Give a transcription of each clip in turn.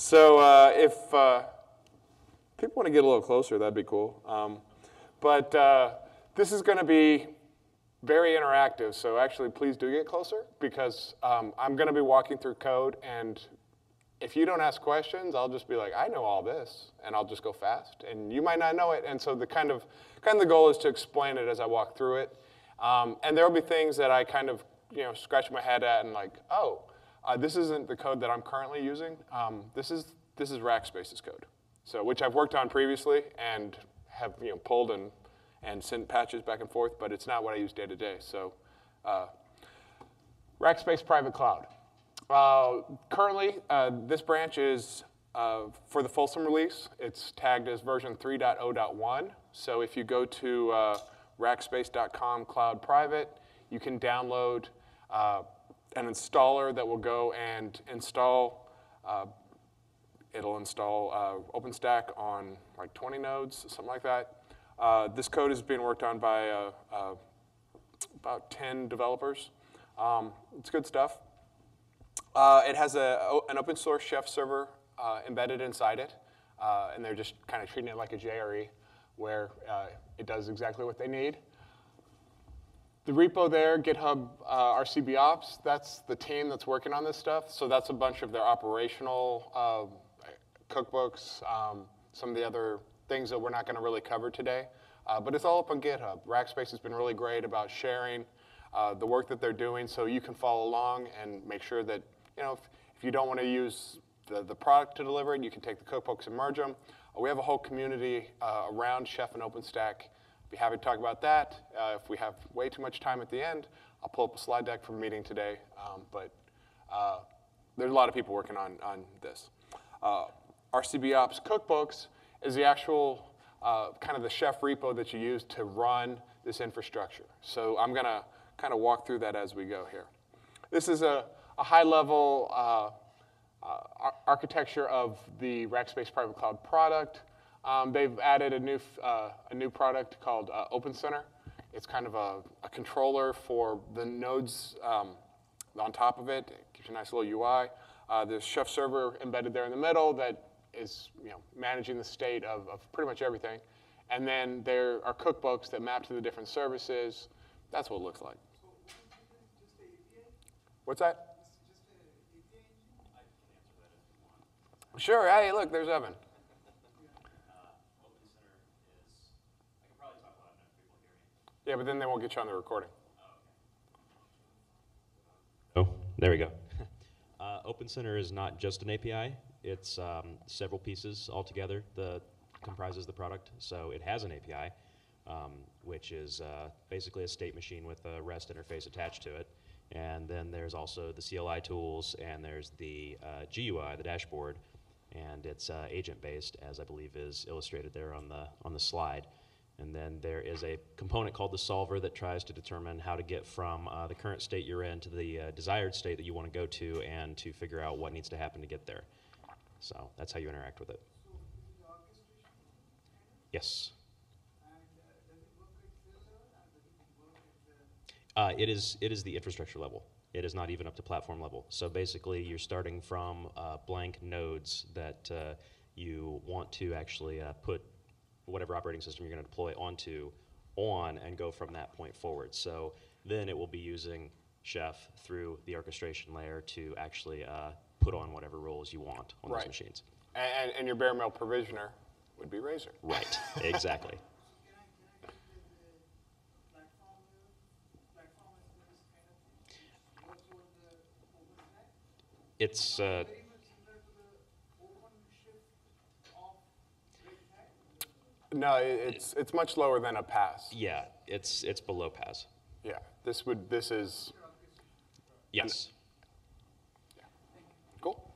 So uh, if uh, people want to get a little closer, that'd be cool. Um, but uh, this is going to be very interactive, so actually please do get closer because um, I'm going to be walking through code and if you don't ask questions, I'll just be like, I know all this, and I'll just go fast, and you might not know it. And so the kind of kind of the goal is to explain it as I walk through it. Um, and there will be things that I kind of you know scratch my head at and like, oh, uh, this isn't the code that I'm currently using. Um, this is this is Rackspace's code, so which I've worked on previously and have you know pulled and and sent patches back and forth, but it's not what I use day to day. So, uh, Rackspace Private Cloud. Uh, currently, uh, this branch is uh, for the Folsom release. It's tagged as version 3.0.1. So if you go to uh, rackspace.com cloud private, you can download an installer that will go and install, uh, it'll install OpenStack on like 20 nodes, something like that. this code is being worked on by about 10 developers. Um, it's good stuff. Uh, it has a, an open source Chef server uh, embedded inside it, uh, and they're just kind of treating it like a JRE where uh, it does exactly what they need. The repo there, GitHub uh, RCB Ops, that's the team that's working on this stuff. So that's a bunch of their operational uh, cookbooks, um, some of the other things that we're not going to really cover today. but it's all up on GitHub. Rackspace has been really great about sharing the work that they're doing so you can follow along and make sure that you know, if, if you don't want to use the, the product to deliver it, you can take the cookbooks and merge them. Uh, we have a whole community uh, around Chef and OpenStack. Be happy to talk about that. Uh, if we have way too much time at the end, I'll pull up a slide deck from meeting today. Um, but uh, there's a lot of people working on, on this. Uh, RCB Ops cookbooks is the actual uh, kind of the chef repo that you use to run this infrastructure. So I'm going to kind of walk through that as we go here. This is a a high-level uh, uh, architecture of the Rackspace Private Cloud product. Um, they've added a new, uh, a new product called uh, Open Center. It's kind of a, a controller for the nodes um, on top of it. It gives you a nice little UI. Uh, there's Chef Server embedded there in the middle that is you know, managing the state of, of pretty much everything. And then there are cookbooks that map to the different services. That's what it looks like. What's that? Sure. Hey, look, there's Evan. Yeah, but then they won't get you on the recording. Oh, there we go. uh, Open Center is not just an API. It's um, several pieces altogether that comprises the product. So it has an API, um, which is uh, basically a state machine with a REST interface attached to it. And then there's also the CLI tools, and there's the uh, GUI, the dashboard, and it's uh, agent-based, as I believe is illustrated there on the, on the slide. And then there is a component called the solver that tries to determine how to get from uh, the current state you're in to the uh, desired state that you want to go to and to figure out what needs to happen to get there. So that's how you interact with it. Yes. Uh, it is it is the infrastructure level. It is not even up to platform level. So basically, you're starting from uh, blank nodes that uh, you want to actually uh, put whatever operating system you're going to deploy onto on and go from that point forward. So then it will be using Chef through the orchestration layer to actually uh, put on whatever roles you want on right. those machines. And, and your bare metal provisioner would be Razor. Right, exactly. It's uh, no, it's it's much lower than a PaaS. Yeah, it's it's below PaaS. Yeah, this would this is. Yes. Yeah. Cool.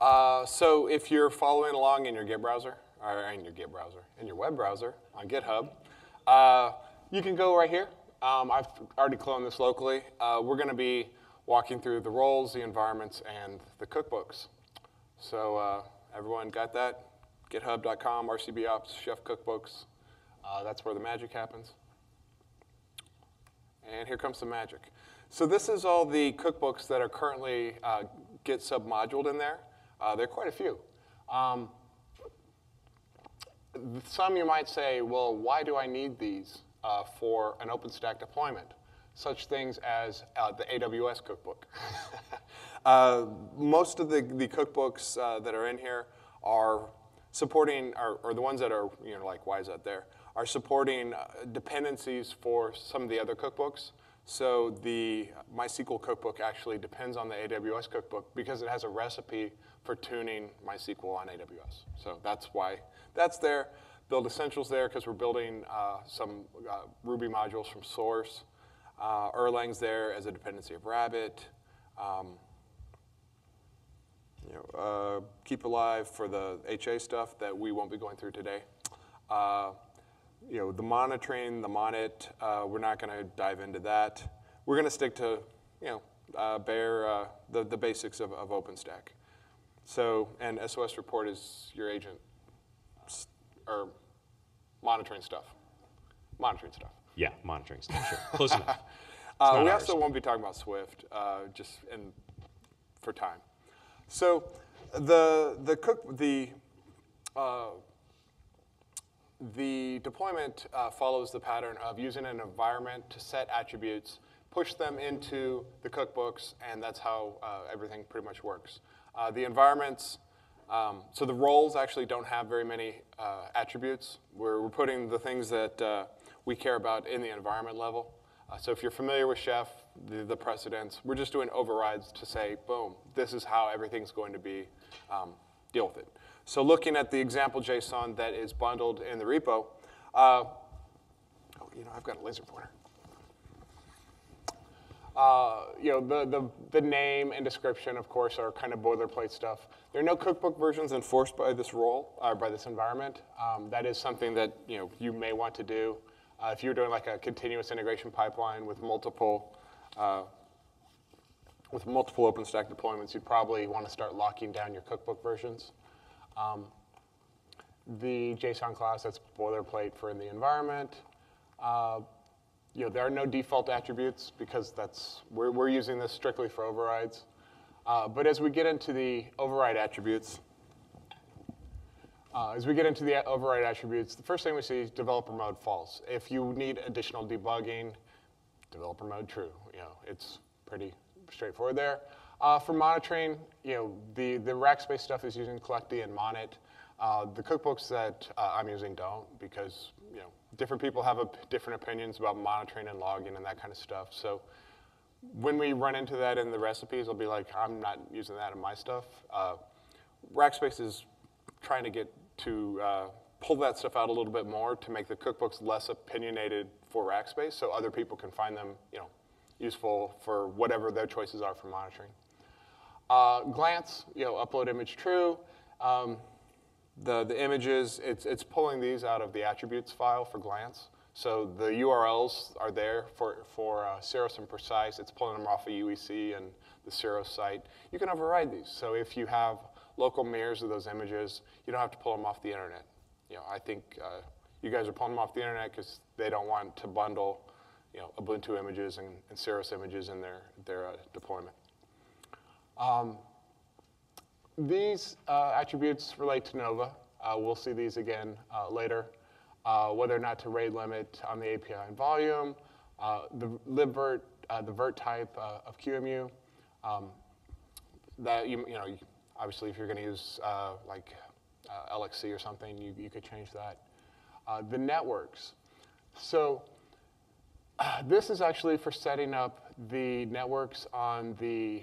Uh, so if you're following along in your Git browser, or in your Git browser, in your web browser on GitHub, uh, you can go right here. Um, I've already cloned this locally. Uh, we're going to be walking through the roles, the environments, and the cookbooks. So uh, everyone got that? GitHub.com, RCB Ops, Chef Cookbooks. Uh, that's where the magic happens. And here comes the magic. So this is all the cookbooks that are currently uh, Git submoduled in there. Uh, there are quite a few. Um, some you might say, well, why do I need these uh, for an OpenStack deployment? Such things as uh, the AWS cookbook. uh, most of the, the cookbooks uh, that are in here are supporting, or, or, the ones that are, you know, like why is that there, are supporting uh, dependencies for some of the other cookbooks. So the MySQL cookbook actually depends on the AWS cookbook because it has a recipe for tuning MySQL on AWS. So that's why that's there. Build Essentials there because we're building uh, some uh, Ruby modules from source. Uh, Erlang's there as a dependency of Rabbit. Um, you know, uh, keep alive for the HA stuff that we won't be going through today. Uh, you know, the monitoring, the monit, uh, we're not going to dive into that. We're going to stick to, you know, uh, bare uh, the, the basics of, of OpenStack. So, and SOS report is your agent, or monitoring stuff, monitoring stuff. Yeah, monitoring stuff, sure. Close enough. Uh, we ours. also won't be talking about Swift, uh, just in, for time. So the, the, cook, the, uh, the deployment uh, follows the pattern of using an environment to set attributes, push them into the cookbooks, and that's how uh, everything pretty much works. Uh, the environments, um, so the roles actually don't have very many uh, attributes. We're, we're, putting the things that uh, we care about in the environment level. So if you're familiar with Chef, the, the, precedence, we're just doing overrides to say, boom, this is how everything's going to be, um, deal with it. So looking at the example JSON that is bundled in the repo, uh, oh, you know, I've got a laser pointer. Uh, you know, the, the, the name and description, of course, are kind of boilerplate stuff. There are no cookbook versions enforced by this role, or by this environment. Um, that is something that, you know, you may want to do. Uh, if you're doing like a continuous integration pipeline with multiple, uh, with multiple OpenStack deployments, you'd probably want to start locking down your cookbook versions. Um, the JSON class, that's boilerplate for in the environment. Uh, you know, there are no default attributes because that's, we're, we're using this strictly for overrides. Uh, but as we get into the override attributes, uh, as we get into the override attributes, the first thing we see is developer mode false. If you need additional debugging, developer mode true. You know, it's pretty straightforward there. Uh, for monitoring, you know, the, the Rackspace stuff is using collectd and monit. Uh, the cookbooks that uh, I'm using don't because, you know, different people have different opinions about monitoring and logging and that kind of stuff. So when we run into that in the recipes, I'll be like, I'm not using that in my stuff. Uh, Rackspace is trying to get to uh, pull that stuff out a little bit more to make the cookbooks less opinionated for Rackspace so other people can find them, you know, useful for whatever their choices are for monitoring. Uh, glance, you know, upload image true. Um, the, the images, it's, it's pulling these out of the attributes file for glance. So the URLs are there for, for uh, CirrOS and Precise. It's pulling them off of UEC and the CirrOS site. You can override these. So if you have local mirrors of those images, you don't have to pull them off the internet. You know, I think uh, you guys are pulling them off the internet because they don't want to bundle you know, Ubuntu images and, and CirrOS images in their, their uh, deployment. Um, these uh, attributes relate to Nova. Uh, we'll see these again uh, later. Uh, whether or not to rate limit on the API and volume, uh, the libvirt, uh, the virt type of QEMU. Um, that you, you know, obviously if you're going to use like LXC or something, you, you could change that. The networks. So this is actually for setting up the networks on the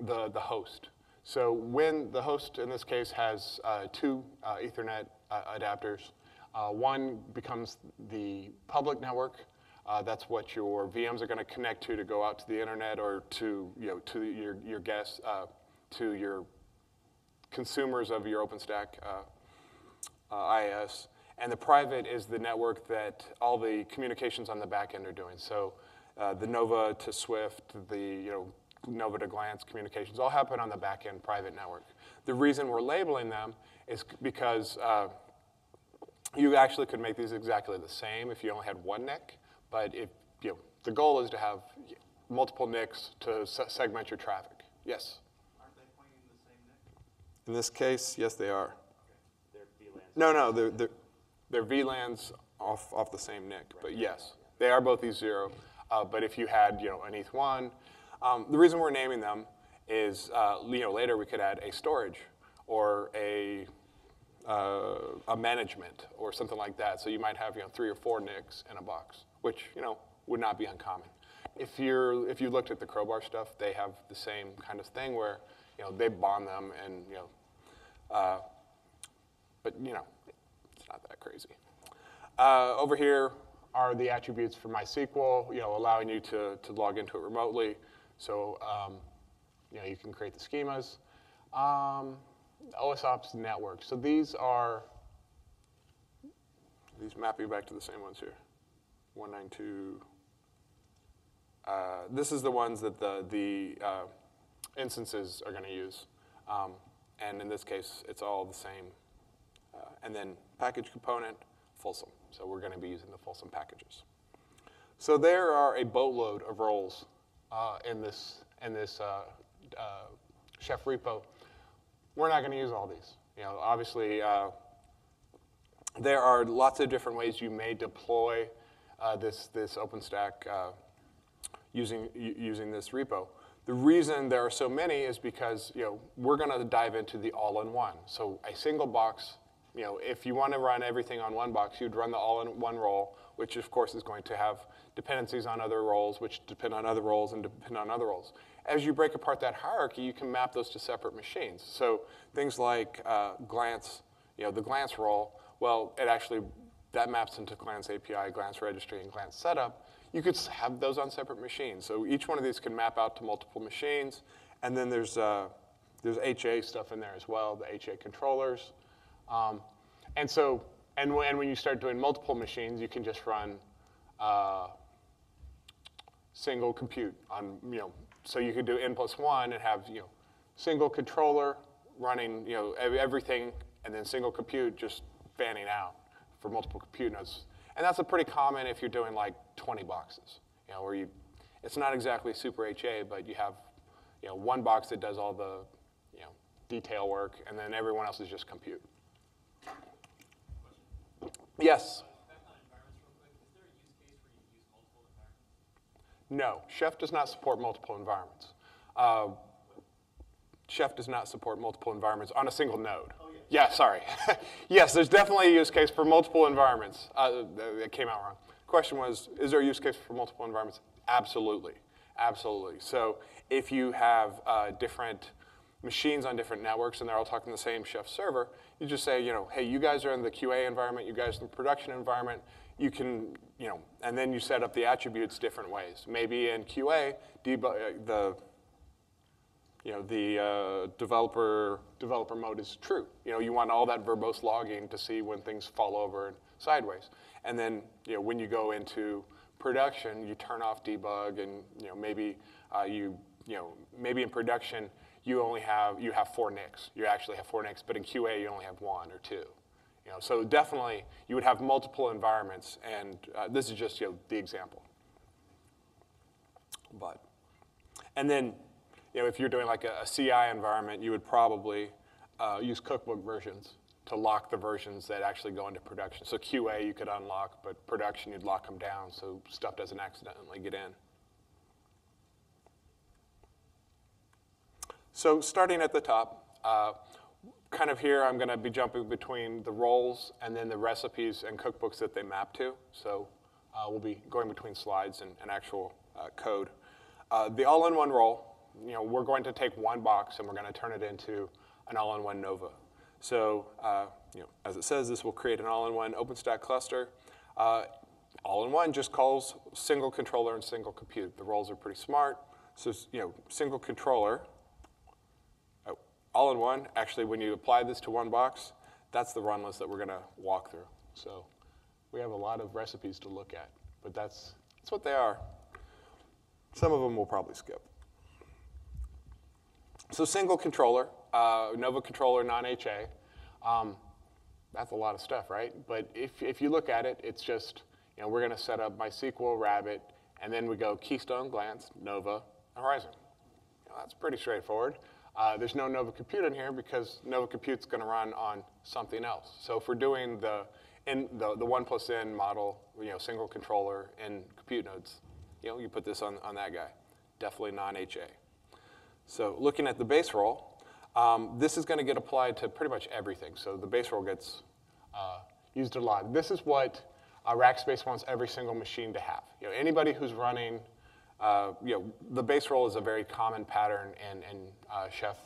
the, the host. So when the host, in this case, has uh, two uh, Ethernet uh, adapters, uh, one becomes the public network. Uh, that's what your VMs are going to connect to to go out to the internet or to, you know, to your, your guests, uh, to your consumers of your OpenStack IaaS. And the private is the network that all the communications on the back end are doing. So the Nova to Swift, the, you know, Nova to Glance communications all happen on the back-end private network. The reason we're labeling them is because uh, you actually could make these exactly the same if you only had one NIC, but if, you know, the goal is to have multiple NICs to se segment your traffic. Yes? Aren't they pointing the same NIC? In this case, yes, they are. They're VLANs. No, no, they're, they're, they're VLANs off, off the same NIC, but yes, they are both E0. Uh, but if you had, you know, an ETH1, um, the reason we're naming them is, uh, you know, later we could add a storage or a, uh, a management or something like that. So you might have, you know, three or four NICs in a box, which, you know, would not be uncommon. If you're, if you looked at the crowbar stuff, they have the same kind of thing where, you know, they bond them and, you know, uh, but you know, it's not that crazy. Uh, over here are the attributes for MySQL, you know, allowing you to, to log into it remotely. So, um, you know, you can create the schemas. Um, OSOPS network. So these are, these mapping back to the same ones here. 192. Uh, this is the ones that the, the uh, instances are going to use. Um, and in this case, it's all the same. And then package component, Folsom. So we're going to be using the Folsom packages. So there are a boatload of roles uh, in this, in this uh, uh, Chef repo. We're not going to use all these. You know, obviously, uh, there are lots of different ways you may deploy uh, this, this OpenStack uh, using, using this repo. The reason there are so many is because you know, we're going to dive into the all-in-one. So a single box, you know, if you want to run everything on one box, you'd run the all-in-one role, which of course is going to have dependencies on other roles, which depend on other roles and depend on other roles. As you break apart that hierarchy, you can map those to separate machines. So things like uh, glance, you know, the glance role, well, it actually, that maps into glance API, glance registry, and glance setup. You could have those on separate machines. So each one of these can map out to multiple machines. And then there's, uh, there's HA stuff in there as well, the HA controllers. Um, and so, and when, and when you start doing multiple machines, you can just run uh, single compute on, you know, so you could do n plus one and have, you know, single controller running, you know, everything, and then single compute just fanning out for multiple compute nodes. And that's a pretty common if you're doing like 20 boxes, you know, where you, it's not exactly super HA, but you have, you know, one box that does all the, you know, detail work, and then everyone else is just compute. Yes. Back on environments real quick, is there a use case where you use multiple environments? No, Chef does not support multiple environments. Uh, Chef does not support multiple environments on a single node. yeah. sorry. yes, there's definitely a use case for multiple environments. Uh, it came out wrong. Question was, is there a use case for multiple environments? Absolutely, absolutely. So if you have uh, different machines on different networks and they're all talking the same Chef server, you just say, you know, hey, you guys are in the QA environment, you guys in the production environment. You can, you know, and then you set up the attributes different ways. Maybe in QA, uh, the you know, the uh, developer, developer mode is true. You know, you want all that verbose logging to see when things fall over and sideways. And then, you know, when you go into production, you turn off debug and, you know, maybe uh, you, you know, maybe in production, you only have, you have four NICs. You actually have four NICs, but in QA, you only have one or two. You know, so definitely, you would have multiple environments, and uh, this is just, you know, the example. But, and then, you know, if you're doing like a, a CI environment, you would probably uh, use cookbook versions to lock the versions that actually go into production. So QA you could unlock, but production you'd lock them down so stuff doesn't accidentally get in. So starting at the top, uh, kind of here I'm going to be jumping between the roles and then the recipes and cookbooks that they map to. So uh, we'll be going between slides and, and actual uh, code. Uh, the all-in-one role, you know, we're going to take one box and we're going to turn it into an all-in-one Nova. So, uh, you know, as it says, this will create an all-in-one OpenStack cluster. Uh, all-in-one just calls single controller and single compute. The roles are pretty smart. So, you know, single controller all in one, actually, when you apply this to one box, that's the run list that we're going to walk through. So we have a lot of recipes to look at, but that's, that's what they are. Some of them we'll probably skip. So single controller, uh, Nova controller, non-HA. Um, that's a lot of stuff, right? But if, if you look at it, it's just, you know, we're going to set up MySQL, Rabbit, and then we go Keystone, Glance, Nova, Horizon. You know, that's pretty straightforward. Uh, there's no Nova Compute in here because Nova Compute's going to run on something else. So if we're doing the in the, the one plus n model, you know, single controller and compute nodes, you know, you put this on, on that guy. Definitely non-HA. So looking at the base role, um, this is going to get applied to pretty much everything. So the base role gets uh, used a lot. This is what uh, Rackspace wants every single machine to have. You know, anybody who's running, uh, you know, the base role is a very common pattern in, in uh, Chef,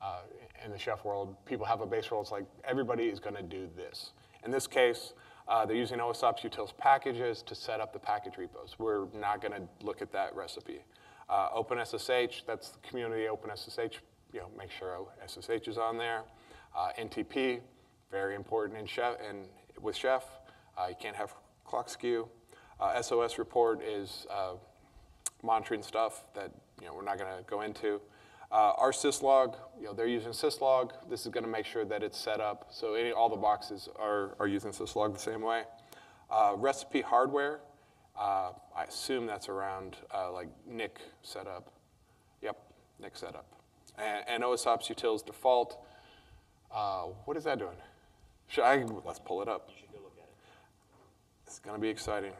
uh, in the Chef world. People have a base role. It's like everybody is going to do this. In this case, uh, they're using OSOPS utils packages to set up the package repos. We're not going to look at that recipe. Uh, OpenSSH, that's the community OpenSSH. You know, make sure SSH is on there. Uh, NTP, very important in Chef and with Chef. You can't have clock skew. SOS report is monitoring stuff that you know we're not going to go into. Uh, rsyslog, you know, they're using syslog. This is going to make sure that it's set up so any, all the boxes are, are using syslog the same way. Uh, recipe hardware, uh, I assume that's around uh, like NIC setup. Yep, NIC setup. And, and OSOPS utils default. Uh, what is that doing? Should I, let's pull it up. You should go look at it. It's going to be exciting.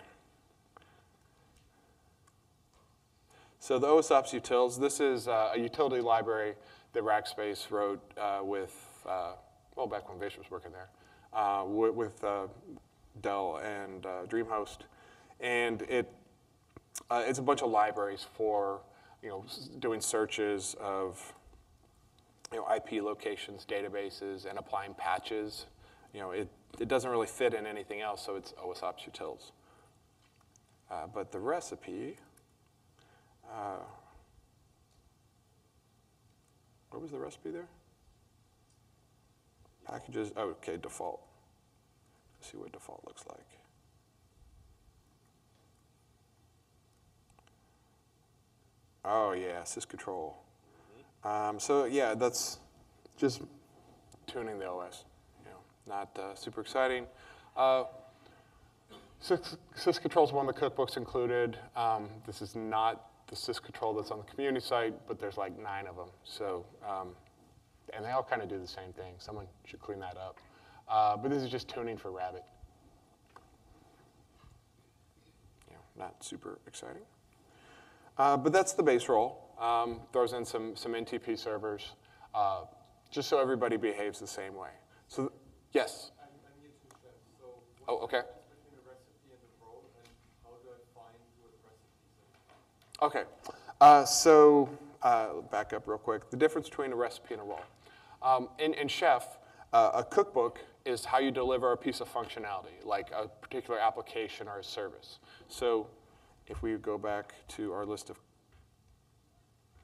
So the OSOPS utils, this is uh, a utility library that Rackspace wrote uh, with, uh, well, back when Vish was working there, uh, with, uh, Dell and uh, DreamHost. And it, it's a bunch of libraries for, you know, doing searches of, you know, IP locations, databases, and applying patches. You know, it, it doesn't really fit in anything else, so it's OSOPS utils. But the recipe, uh, what was the recipe there? Packages, okay, default. Let's see what default looks like. Oh, yeah, syscontrol. Um, so, yeah, that's just tuning the OS. You know, not uh, super exciting. Uh, syscontrol is one of the cookbooks included. Um, this is not the syscontrol that's on the community site, but there's like nine of them. So, um, and they all kind of do the same thing. Someone should clean that up. Uh, but this is just tuning for Rabbit. You know, not super exciting. Uh, but that's the base role. Um, throws in some, some NTP servers, uh, just so everybody behaves the same way. So, yes. I'm, I'm new to Chef, so Oh, okay. the difference between a recipe and a role, and how do I find what recipes are? Okay, uh, so uh, back up real quick. The difference between a recipe and a role. Um, in, in Chef, uh, a cookbook is how you deliver a piece of functionality, like a particular application or a service. So if we go back to our list of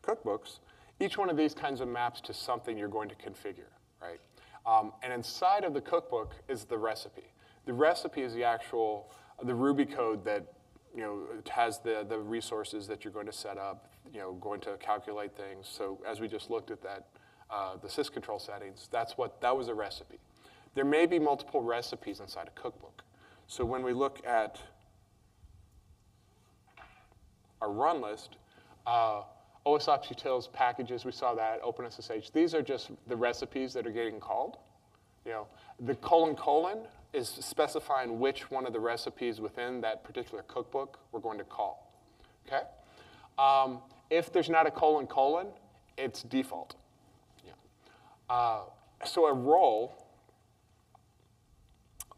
cookbooks, each one of these kinds of maps to something you're going to configure, right? Um, and inside of the cookbook is the recipe. The recipe is the actual, the Ruby code that, you know, it has the, the resources that you're going to set up, you know, going to calculate things. So as we just looked at that, uh, the syscontrol settings, that's what, that was a recipe. There may be multiple recipes inside a cookbook. So when we look at our run list, uh, OSOPS utils packages, we saw that, OpenSSH. These are just the recipes that are getting called. You know, the colon colon is specifying which one of the recipes within that particular cookbook we're going to call. Okay? Um, if there's not a colon colon, it's default. Yeah. Uh, so a role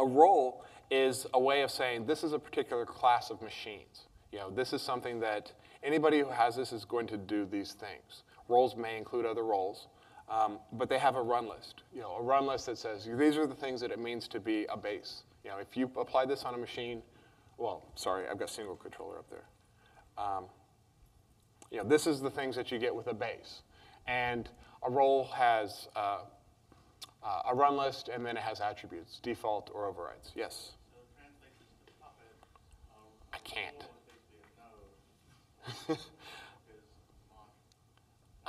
a role is a way of saying this is a particular class of machines. You know, this is something that anybody who has this is going to do these things. Roles may include other roles, um, but they have a run list. You know, a run list that says these are the things that it means to be a base. You know, if you apply this on a machine, well, sorry, I've got single controller up there. Um, you know, this is the things that you get with a base. And a role has uh, uh, a run list, and then it has attributes, default or overrides. Yes? So translate this to Puppet. um, I can't.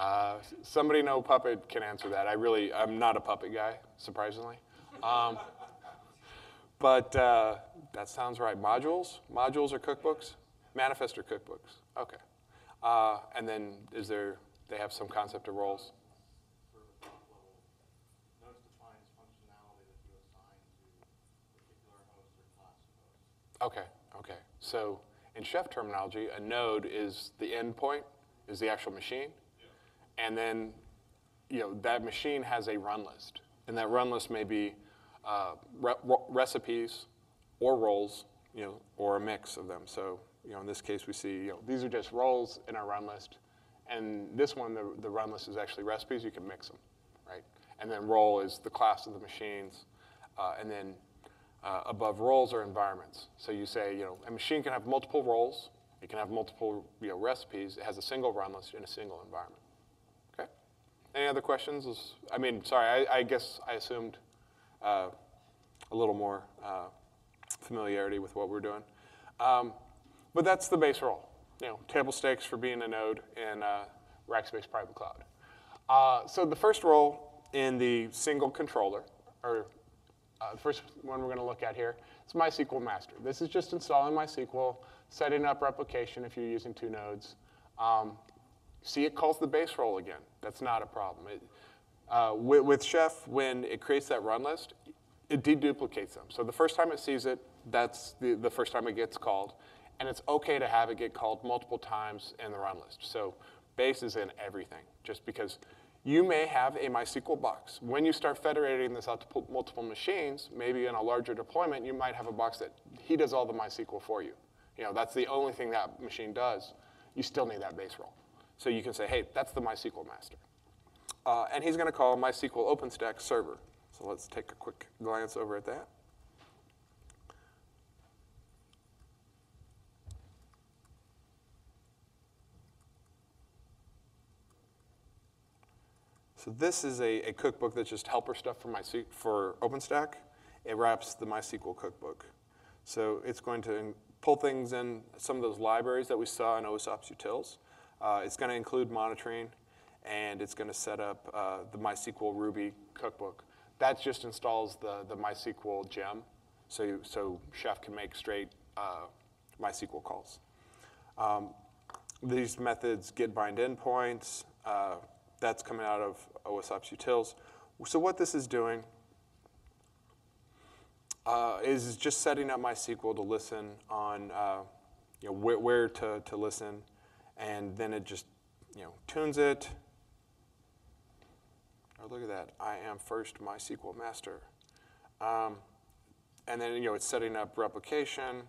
Uh, somebody know puppet can answer that. I really, I'm not a puppet guy, surprisingly. Um, but uh, that sounds right. Modules? Modules or cookbooks? Manifest or cookbooks? Okay. Uh, and then is there, they have some concept of roles? Okay, okay. So in chef terminology, a node is the endpoint, is the actual machine. And then, you know, that machine has a run list. And that run list may be uh, re- recipes or roles, you know, or a mix of them. So, you know, in this case, we see, you know, these are just roles in our run list. And this one, the, the run list is actually recipes. You can mix them, right? And then role is the class of the machines. Uh, and then uh, above roles are environments. So you say, you know, a machine can have multiple roles. It can have multiple, you know, recipes. It has a single run list in a single environment. Any other questions? I mean, sorry, I, I guess I assumed uh, a little more uh, familiarity with what we're doing. Um, but that's the base role. You know, table stakes for being a node in uh, Rackspace Private Cloud. Uh, so the first role in the single controller, or uh, the first one we're going to look at here, is MySQL Master. This is just installing MySQL, setting up replication if you're using two nodes. Um, see, it calls the base role again. That's not a problem. It, uh, with, with Chef, when it creates that run list, it deduplicates them. So the first time it sees it, that's the, the first time it gets called. And it's okay to have it get called multiple times in the run list. So base is in everything, just because you may have a MySQL box. When you start federating this out to multiple machines, maybe in a larger deployment, you might have a box that he does all the MySQL for you. You know, that's the only thing that machine does. You still need that base role. So you can say, hey, that's the MySQL master. Uh, and he's going to call MySQL OpenStack server. So let's take a quick glance over at that. So this is a, a cookbook that's just helper stuff for, my, for OpenStack. It wraps the MySQL cookbook. So it's going to pull things in some of those libraries that we saw in OSOPS utils. Uh, it's going to include monitoring, and it's going to set up uh, the MySQL Ruby cookbook. That just installs the, the MySQL gem, so, you, so Chef can make straight uh, MySQL calls. Um, these methods get bind endpoints. Uh, that's coming out of OSOPS utils. So what this is doing uh, is just setting up MySQL to listen on, uh, you know, where, where to, to listen, and then it just, you know, tunes it. Oh, look at that. I am first MySQL master. Um, and then, you know, it's setting up replication.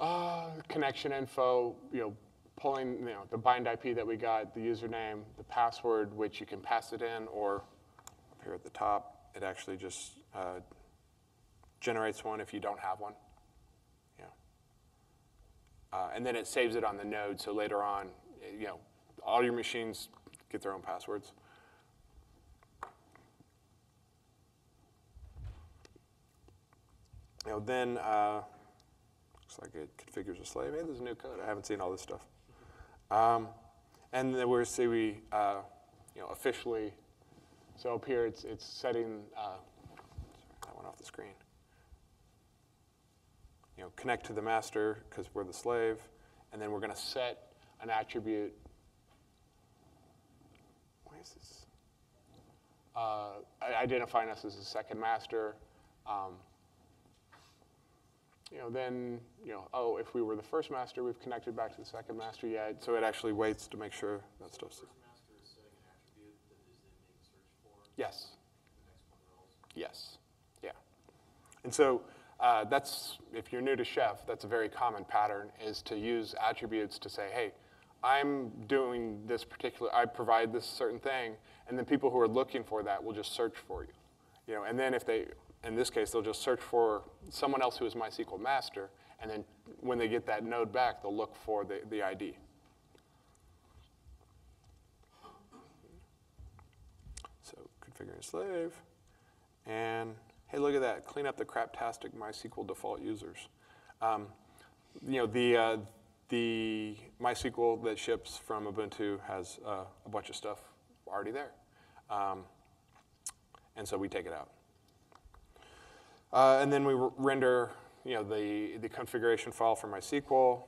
Uh, connection info, you know, pulling, you know, the bind IP that we got, the username, the password, which you can pass it in, or up here at the top, it actually just uh, generates one if you don't have one. Uh, and then it saves it on the node, so later on, you know, all your machines get their own passwords. You know, then uh, looks like it configures a slave. Hey, there's a new code. I haven't seen all this stuff. Um, and then we're see we, uh, you know, officially. So up here, it's it's setting. Uh, sorry, that went off the screen. You know, connect to the master because we're the slave, and then we're going to set an attribute. Why is this? Uh, identifying us as a second master. Um, you know, then, you know, oh, if we were the first master, we've connected back to the second master yet. So it actually waits to make sure that stuff's. First master is setting an attribute that is then being searched for. Yes. The next one. Yes. Yeah. And so uh, that's, if you're new to Chef, that's a very common pattern is to use attributes to say, hey, I'm doing this particular, I provide this certain thing, and then people who are looking for that will just search for you. You know, and then if they, in this case, they'll just search for someone else who is MySQL master, and then when they get that node back, they'll look for the, the ID. So configuring slave, and hey, look at that, clean up the craptastic MySQL default users. Um, you know, the, uh, the MySQL that ships from Ubuntu has uh, a bunch of stuff already there. Um, and so we take it out. Uh, and then we render, you know, the, the configuration file for MySQL.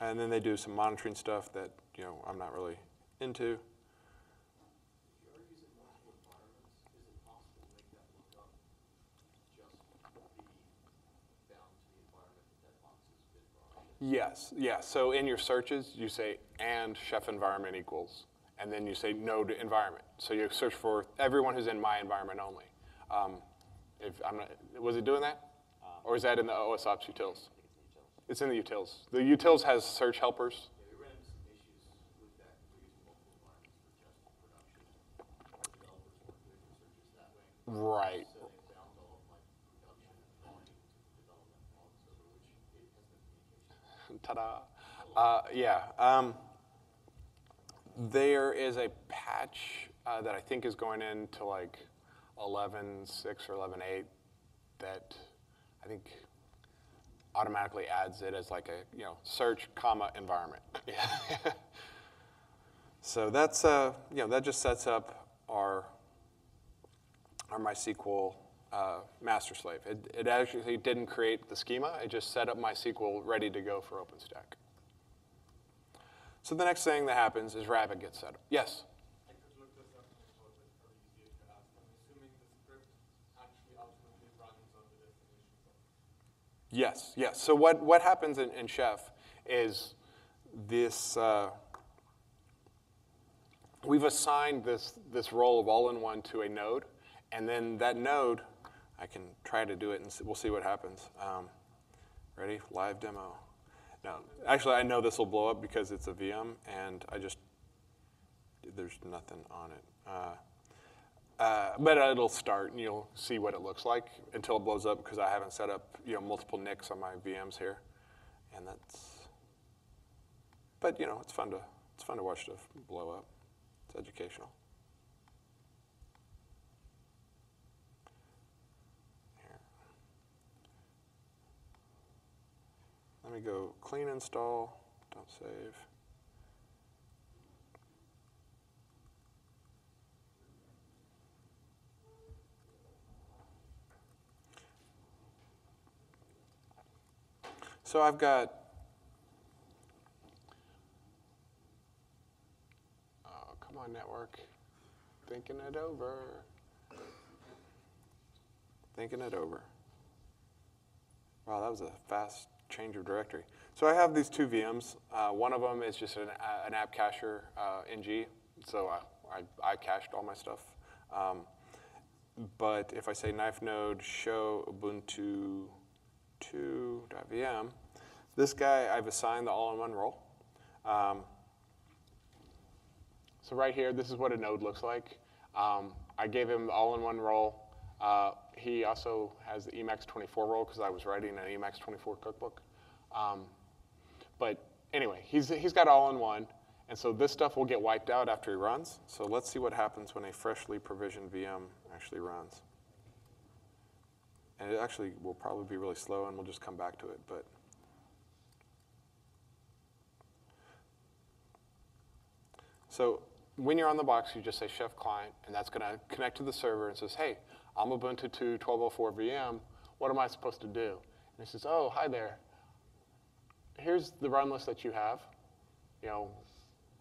And then they do some monitoring stuff that, you know, I'm not really into. If you are using multiple environments, is it possible to make that look up Yes, yes. So in your searches, you say and chef environment equals, and then you say node environment. So you search for everyone who's in my environment only. Um, if I'm not, was it doing that, or is that in the OSOPS utils? It's in the utils. The utils has search helpers. Yeah, we ran into some issues with that because we're using multiple environments for just production. Our developers weren't doing their searches that way. Right. So they found all of my production and volume to development on the server, which it has been communication. Ta-da. Uh, yeah. Um, there is a patch uh, that I think is going into like 11.6 or 11.8 that I think automatically adds it as like a you know search comma environment. Yeah. so that's uh, you know that just sets up our our MySQL uh, master slave. It, it actually didn't create the schema. It just set up MySQL ready to go for OpenStack. So the next thing that happens is Rabbit gets set up. Yes? I could look this up in the code, but it's probably easier to ask. I'm assuming the script actually ultimately runs on the destination zone. Yes, yes. So what, what happens in, in Chef is this, uh, we've assigned this, this role of all-in-one to a node, and then that node, I can try to do it and we'll see what happens. Um, ready? Live demo. Now, actually, I know this will blow up because it's a VM, and I just, there's nothing on it. Uh, uh, but it'll start, and you'll see what it looks like until it blows up because I haven't set up you know multiple NICs on my VMs here, and that's. But you know it's fun to it's fun to watch stuff blow up. It's educational. Let me go clean install. Don't save. So I've got. Oh, come on, network. Thinking it over. Thinking it over. Wow, that was a fast change of directory. So I have these two VMs. Uh, one of them is just an, uh, an apt-cacher uh, ng, so I, I, I cached all my stuff. Um, but if I say knife node show ubuntu 2.vm, this guy I've assigned the all-in-one role. Um, so right here, this is what a node looks like. Um, I gave him the all-in-one role. Uh, he also has the Emacs 24 role because I was writing an Emacs 24 cookbook. Um, but anyway, he's, he's got all-in-one, and so this stuff will get wiped out after he runs. So let's see what happens when a freshly provisioned VM actually runs. And it actually will probably be really slow, and we'll just come back to it. But so when you're on the box, you just say Chef Client, and that's going to connect to the server and says, "Hey, I'm Ubuntu 2 1204 VM. What am I supposed to do?" And it says, "Oh, hi there. Here's the run list that you have. You know,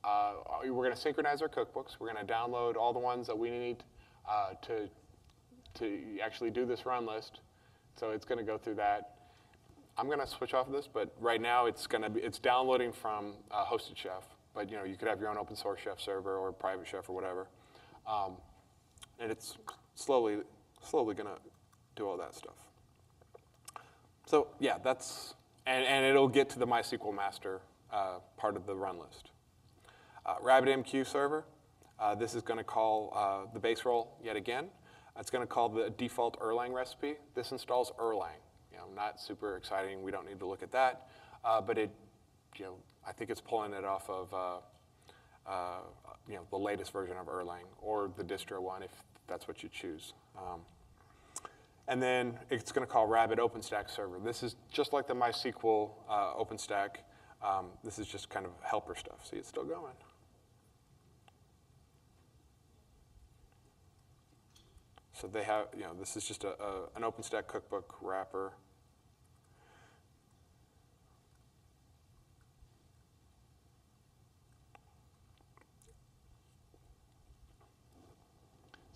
uh, we're going to synchronize our cookbooks. We're going to download all the ones that we need uh, to to actually do this run list. So it's going to go through that. I'm going to switch off this, but right now it's going to be it's downloading from uh, hosted Chef. But you know you could have your own open source Chef server or private Chef or whatever, um, and it's slowly slowly going to do all that stuff. So yeah, that's and, and it'll get to the MySQL master uh, part of the run list. Uh, RabbitMQ server. Uh, this is going to call uh, the base role yet again. It's going to call the default Erlang recipe. This installs Erlang. You know, not super exciting. We don't need to look at that. Uh, but it, you know, I think it's pulling it off of, uh, you know, the latest version of Erlang or the distro one if that's what you choose. Um, and then it's going to call Rabbit OpenStack server. This is just like the MySQL uh, OpenStack. Um, this is just kind of helper stuff. See, it's still going. So they have, you know, this is just a, a, an OpenStack cookbook wrapper.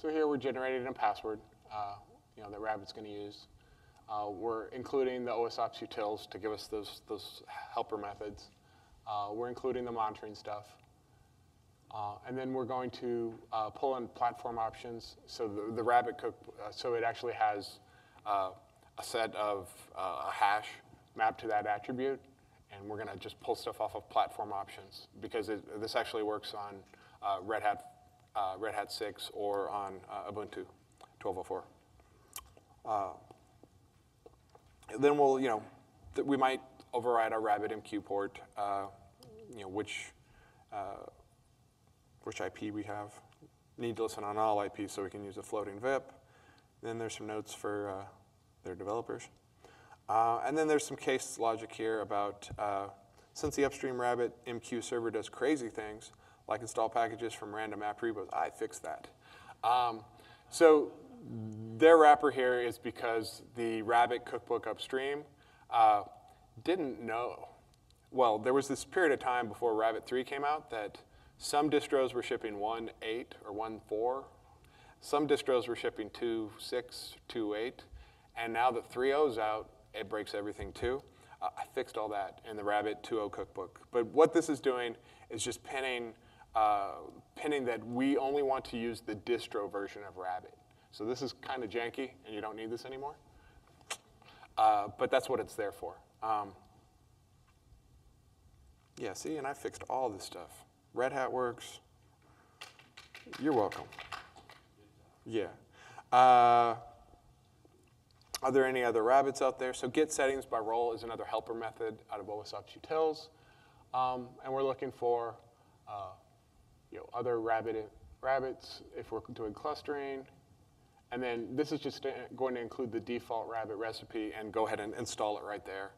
So here we're generating a password, uh, you know, that Rabbit's going to use. Uh, we're including the OSOps utils to give us those, those helper methods. Uh, we're including the monitoring stuff. Uh, and then we're going to uh, pull in platform options. So the, the Rabbit Cook, uh, so it actually has uh, a set of a hash mapped to that attribute. And we're going to just pull stuff off of platform options because it, this actually works on Red, Hat, Red Hat 6 or on Ubuntu 1204. Uh, then we'll, you know, we might override our RabbitMQ port, uh, you know, which, uh, which IP we have. Need to listen on all IPs so we can use a floating VIP. Then there's some notes for uh, their developers. Uh, and then there's some case logic here about uh, since the upstream Rabbit MQ server does crazy things, like install packages from random apt repos, I fixed that. Um, so their wrapper here is because the Rabbit cookbook upstream uh, didn't know. Well, there was this period of time before Rabbit 3 came out that some distros were shipping 1.8 or 1.4. Some distros were shipping 2.6, 2.8. And now that 3.0 is out, it breaks everything too. Uh, I fixed all that in the Rabbit 2.0 cookbook. But what this is doing is just pinning, uh, pinning that we only want to use the distro version of Rabbit. So this is kind of janky, and you don't need this anymore. Uh, but that's what it's there for. Um, yeah, see, and I fixed all this stuff. Red Hat works. You're welcome. Yeah. Uh, are there any other rabbits out there? So get settings by role is another helper method out of OSOps utils. Um, and we're looking for uh, you know, other rabbit, rabbits if we're doing clustering. And then this is just uh, going to include the default rabbit recipe and go ahead and install it right there.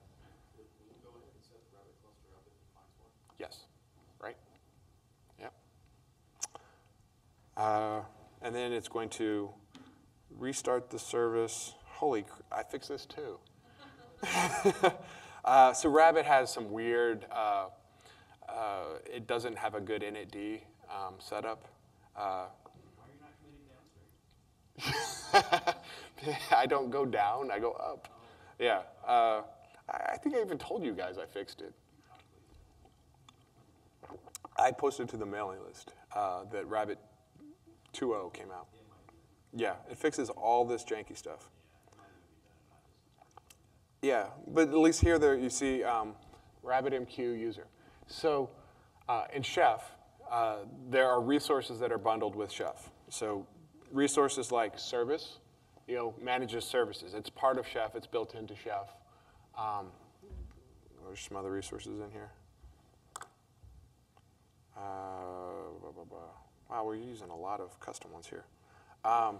Yes, right? Yep. Uh, and then it's going to restart the service. Holy, I fixed this too. uh, so Rabbit has some weird, uh, uh, it doesn't have a good initd um, setup. Uh, Why are you not committing downstream? I don't go down, I go up. Yeah. Uh, I think I even told you guys I fixed it. I posted to the mailing list uh, that Rabbit 2.0 came out. Yeah, it fixes all this janky stuff. Yeah, but at least here there you see um, RabbitMQ user. So uh, in Chef, uh, there are resources that are bundled with Chef. So resources like service, you know, manages services. It's part of Chef. It's built into Chef. Um, there's some other resources in here. Uh, blah, blah, blah. Wow, we're using a lot of custom ones here. Um,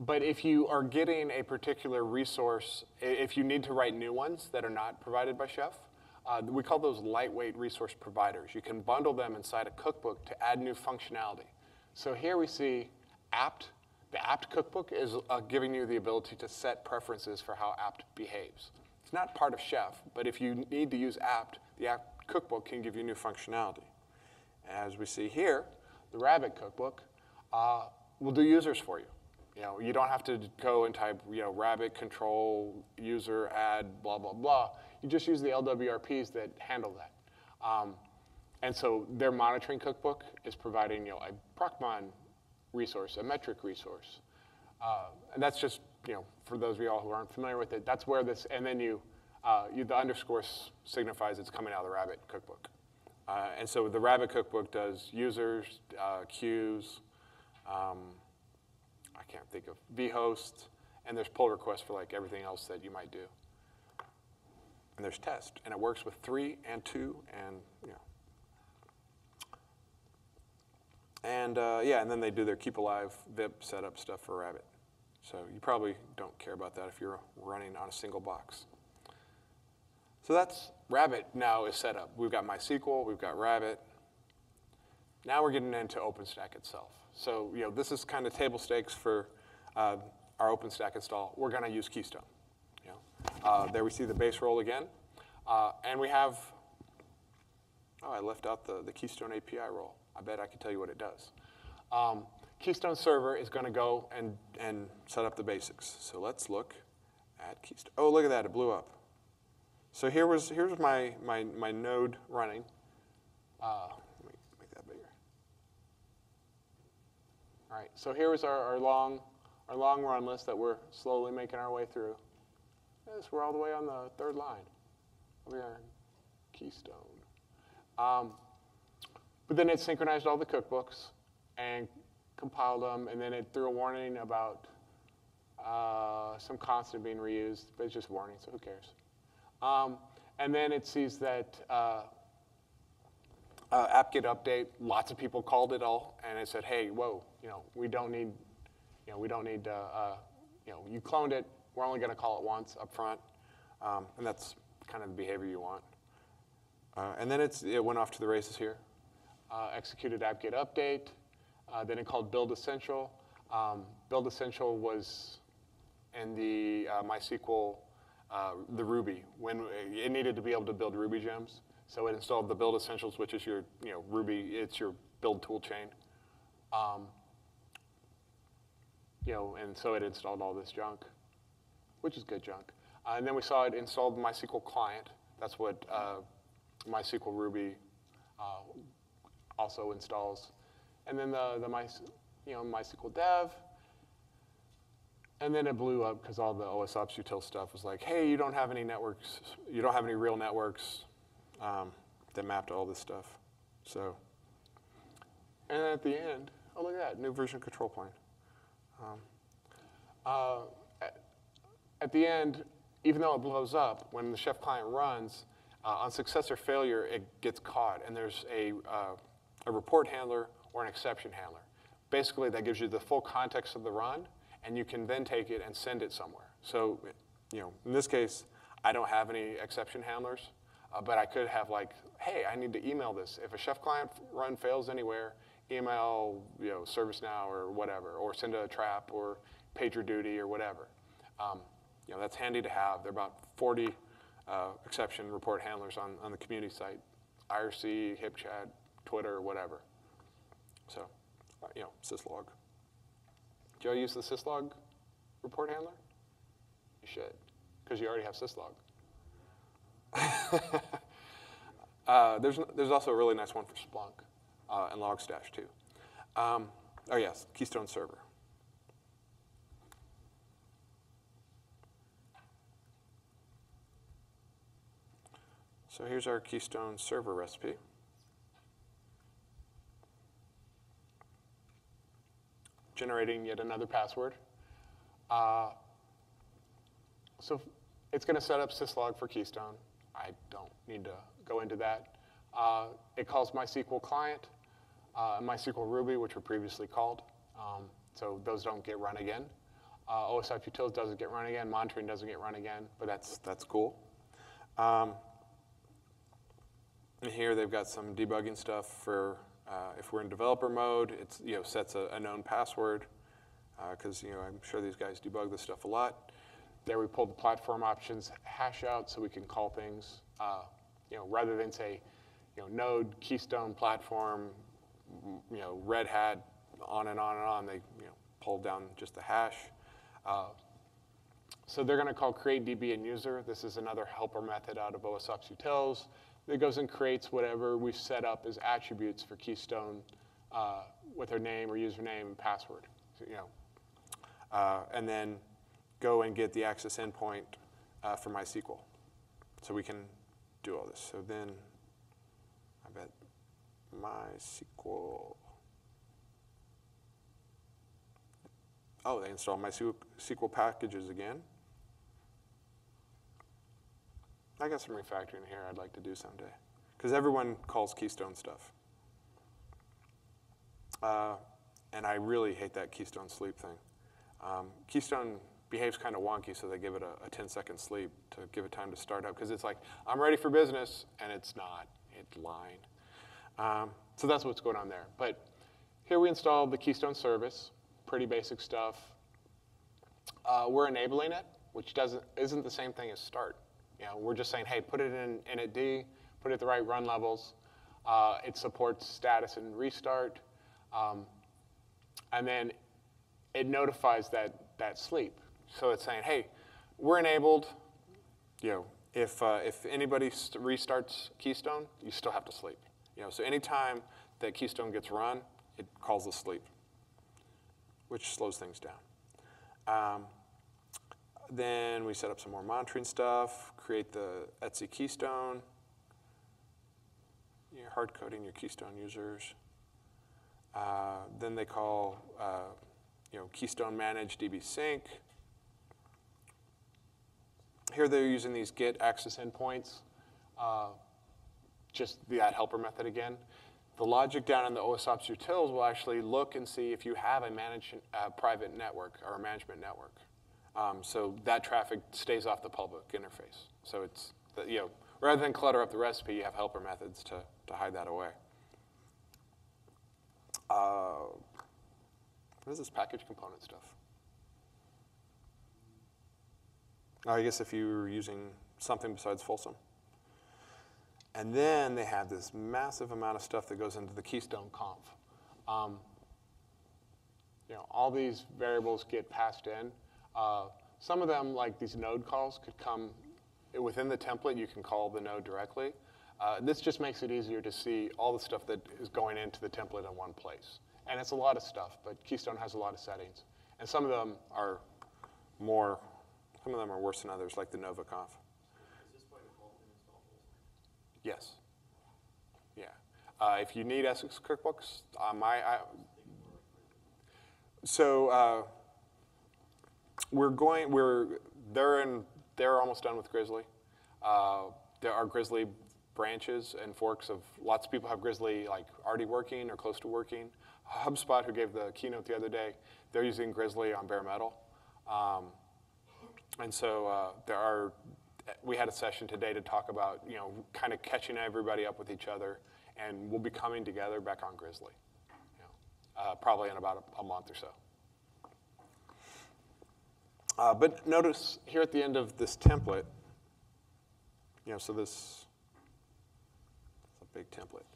but if you are getting a particular resource, if you need to write new ones that are not provided by Chef, uh, we call those lightweight resource providers. You can bundle them inside a cookbook to add new functionality. So here we see apt. The apt cookbook is uh, giving you the ability to set preferences for how apt behaves. It's not part of Chef, but if you need to use apt, the apt cookbook can give you new functionality. As we see here, the Rabbit cookbook uh, will do users for you. You know, you don't have to go and type, you know, Rabbit control user add blah blah blah. You just use the LWRPs that handle that. Um, and so their monitoring cookbook is providing, you know, a Procmon resource, a metric resource. Uh, and that's just, you know, for those of y'all who aren't familiar with it, that's where this, and then you, uh, you the underscore signifies it's coming out of the Rabbit cookbook. Uh, and so the Rabbit cookbook does users, uh, queues, um, I can't think of vhost, and there's pull requests for like everything else that you might do. And there's test, and it works with three and two, and you know. And uh, yeah, and then they do their keep alive VIP setup stuff for Rabbit. So you probably don't care about that if you're running on a single box. So that's Rabbit now is set up. We've got MySQL, we've got Rabbit. Now we're getting into OpenStack itself. So you know this is kind of table stakes for uh, our OpenStack install. We're going to use Keystone. You know? uh, there we see the base role again, uh, and we have. Oh, I left out the, the Keystone API role. I bet I can tell you what it does. Um, Keystone Server is going to go and, and set up the basics. So let's look at Keystone. Oh, look at that, it blew up. So here was here's my my my node running. Uh, let me make that bigger. All right, so here was our, our long our long run list that we're slowly making our way through. Yes, we're all the way on the third line. Over here, Keystone. Um, but then it synchronized all the cookbooks and compiled them, and then it threw a warning about uh, some constant being reused, but it's just a warning, so who cares? Um, and then it sees that uh, uh, apt-get update. Lots of people called it all, and it said, "Hey, whoa, you know, we don't need, you know, we don't need, uh, uh, you know, you cloned it. We're only going to call it once up front, um, and that's kind of the behavior you want." Uh, and then it's, it went off to the races here. Uh, executed apt-get update. Uh, then it called build essential. Um, build essential was in the uh, MySQL, uh, the Ruby, when it needed to be able to build Ruby gems. So it installed the build essentials, which is your, you know, Ruby, it's your build tool chain. Um, you know, and so it installed all this junk, which is good junk. Uh, and then we saw it installed the MySQL client. That's what uh, MySQL Ruby uh, also installs. And then the, the My, you know, MySQL dev, and then it blew up because all the OSOps util stuff was like, hey, you don't have any networks, you don't have any real networks um, that map to all this stuff. So, and at the end, oh, look at that, new version control plane. Um, uh, at, at the end, even though it blows up, when the chef client runs, uh, on success or failure, it gets caught, and there's a, uh, a report handler or an exception handler. Basically, that gives you the full context of the run, and you can then take it and send it somewhere. So, you know, in this case, I don't have any exception handlers, uh, but I could have like, hey, I need to email this. If a chef client run fails anywhere, email, you know, ServiceNow or whatever, or send a trap or PagerDuty or whatever. Um, you know, that's handy to have. There are about 40 uh, exception report handlers on, on the community site, IRC, HipChat, Twitter, or whatever. So, uh, you know, syslog. Do you use the syslog report handler? You should, because you already have syslog. uh, there's, there's also a really nice one for Splunk uh, and Logstash too. Um, oh yes, Keystone Server. So here's our Keystone Server recipe. Generating yet another password. Uh, so it's going to set up syslog for Keystone. I don't need to go into that. Uh, it calls MySQL client, uh, MySQL Ruby, which were previously called. Um, so those don't get run again. Uh, OSOps utils doesn't get run again. Monitoring doesn't get run again, but that's, that's cool. Um, and here they've got some debugging stuff for uh, if we're in developer mode, it you know, sets a, a known password because uh, you know, I'm sure these guys debug this stuff a lot. There we pull the platform options hash out so we can call things, uh, you know, rather than say, you know, node, keystone, platform, you know, Red Hat, on and on and on. They you know, pull down just the hash. Uh, so they're going to call create DB and user. This is another helper method out of OSOps utils that goes and creates whatever we've set up as attributes for Keystone uh, with our name or username and password. So, you know, uh, and then go and get the access endpoint uh, for MySQL. So we can do all this. So then I bet MySQL. Oh, they install MySQL packages again. I got some refactoring here I'd like to do someday. Because everyone calls Keystone stuff. Uh, and I really hate that Keystone sleep thing. Um, Keystone behaves kind of wonky, so they give it a, a 10 second sleep to give it time to start up. Because it's like, I'm ready for business, and it's not. It's lying. Um, so that's what's going on there. But here we installed the Keystone service, pretty basic stuff. Uh, we're enabling it, which doesn't, isn't the same thing as start. You know, we're just saying, hey, put it in in initd, put it at the right run levels. Uh, it supports status and restart. Um, and then it notifies that, that sleep. So it's saying, hey, we're enabled, you know, if, uh, if anybody restarts Keystone, you still have to sleep. You know, so anytime that Keystone gets run, it calls the sleep, which slows things down. Um, then we set up some more monitoring stuff, create the Etsy Keystone, you're hard coding your Keystone users. Uh, then they call, uh, you know, Keystone Manage DB Sync. Here they're using these get access endpoints, uh, just that helper method again. The logic down in the OSOPS utils will actually look and see if you have a managed uh, private network or a management network. Um, so that traffic stays off the public interface. So it's, you know, rather than clutter up the recipe, you have helper methods to, to hide that away. Uh, what is this package component stuff? Oh, I guess if you were using something besides Folsom. And then they have this massive amount of stuff that goes into the Keystone conf. Um, you know, all these variables get passed in. Uh, some of them, like these node calls, could come within the template. You can call the node directly. Uh, this just makes it easier to see all the stuff that is going into the template in one place. And it's a lot of stuff, but Keystone has a lot of settings. And some of them are more, some of them are worse than others, like the NovaConf. Is this by default an install Folsom? Yes. Yeah. Uh, if you need Essex cookbooks, uh, my, I, so uh, we're going, we're, they're in, they're almost done with Grizzly. Uh, there are Grizzly branches and forks of, lots of people have Grizzly like already working or close to working. HubSpot, who gave the keynote the other day, they're using Grizzly on bare metal. Um, and so uh, there are, we had a session today to talk about, you know, kind of catching everybody up with each other, and we'll be coming together back on Grizzly, you know, uh, probably in about a, a month or so. Uh, but notice here at the end of this template, you know, so this is a big template.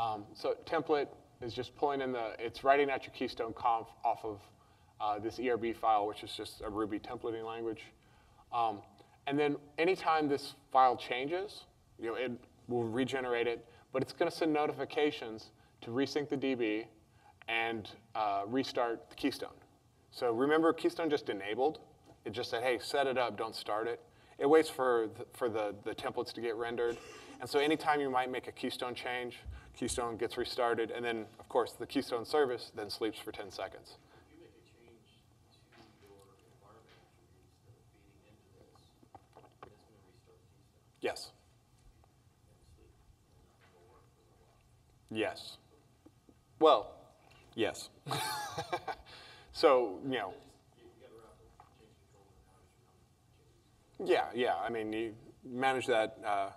Um, so template is just pulling in the, it's writing out your Keystone conf off of uh, this ERB file, which is just a Ruby templating language. Um, and then anytime this file changes, you know, it will regenerate it, but it's going to send notifications to resync the DB and uh, restart the Keystone. So remember, Keystone just enabled. It just said, hey, set it up, don't start it. It waits for the, for the, the templates to get rendered. And so anytime you might make a Keystone change, Keystone gets restarted, and then, of course, the Keystone service then sleeps for 10 seconds. If you make a change to your environment attributes that are feeding into this, it's gonna restart Keystone Yes. and sleep, and nothing will work for a little while. Yes. Well, yes. so, you know, You you gotta wrap the change control and how does your number change? Yeah, yeah. I mean, you manage that uh,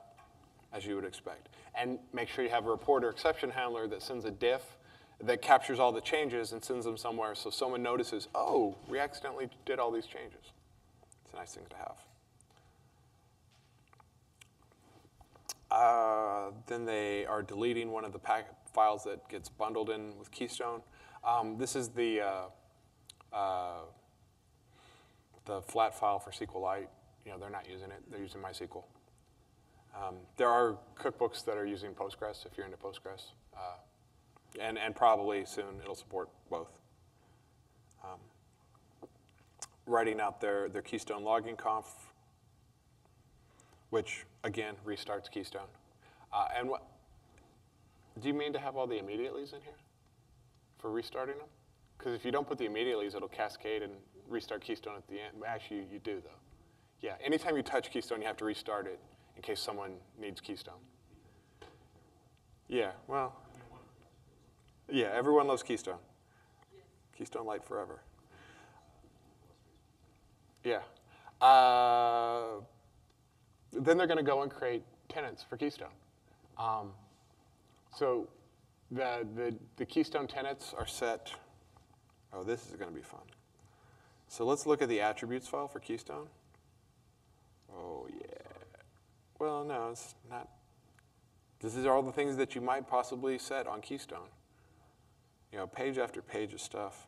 as you would expect. And make sure you have a report or exception handler that sends a diff that captures all the changes and sends them somewhere so someone notices, oh, we accidentally did all these changes. It's a nice thing to have. Uh, then they are deleting one of the files that gets bundled in with Keystone. Um, this is the uh, uh, the flat file for SQLite. You know, they're not using it; they're using MySQL. Um, there are cookbooks that are using Postgres if you're into Postgres, uh, and and probably soon it'll support both. Um, writing out their their Keystone logging conf which again restarts Keystone. Uh, and what, do you mean to have all the immediatelys in here for restarting them? Because if you don't put the immediatelys, it'll cascade and restart Keystone at the end. Actually, you, you do though. Yeah, anytime you touch Keystone, you have to restart it in case someone needs Keystone. Yeah, well, yeah, everyone loves Keystone. Keystone Light forever. Yeah. Uh, then they're going to go and create tenants for Keystone. Um, so the, the, the Keystone tenants are set. Oh, this is going to be fun. So let's look at the attributes file for Keystone. Oh, yeah. Well, no, it's not. This is all the things that you might possibly set on Keystone. You know, page after page of stuff.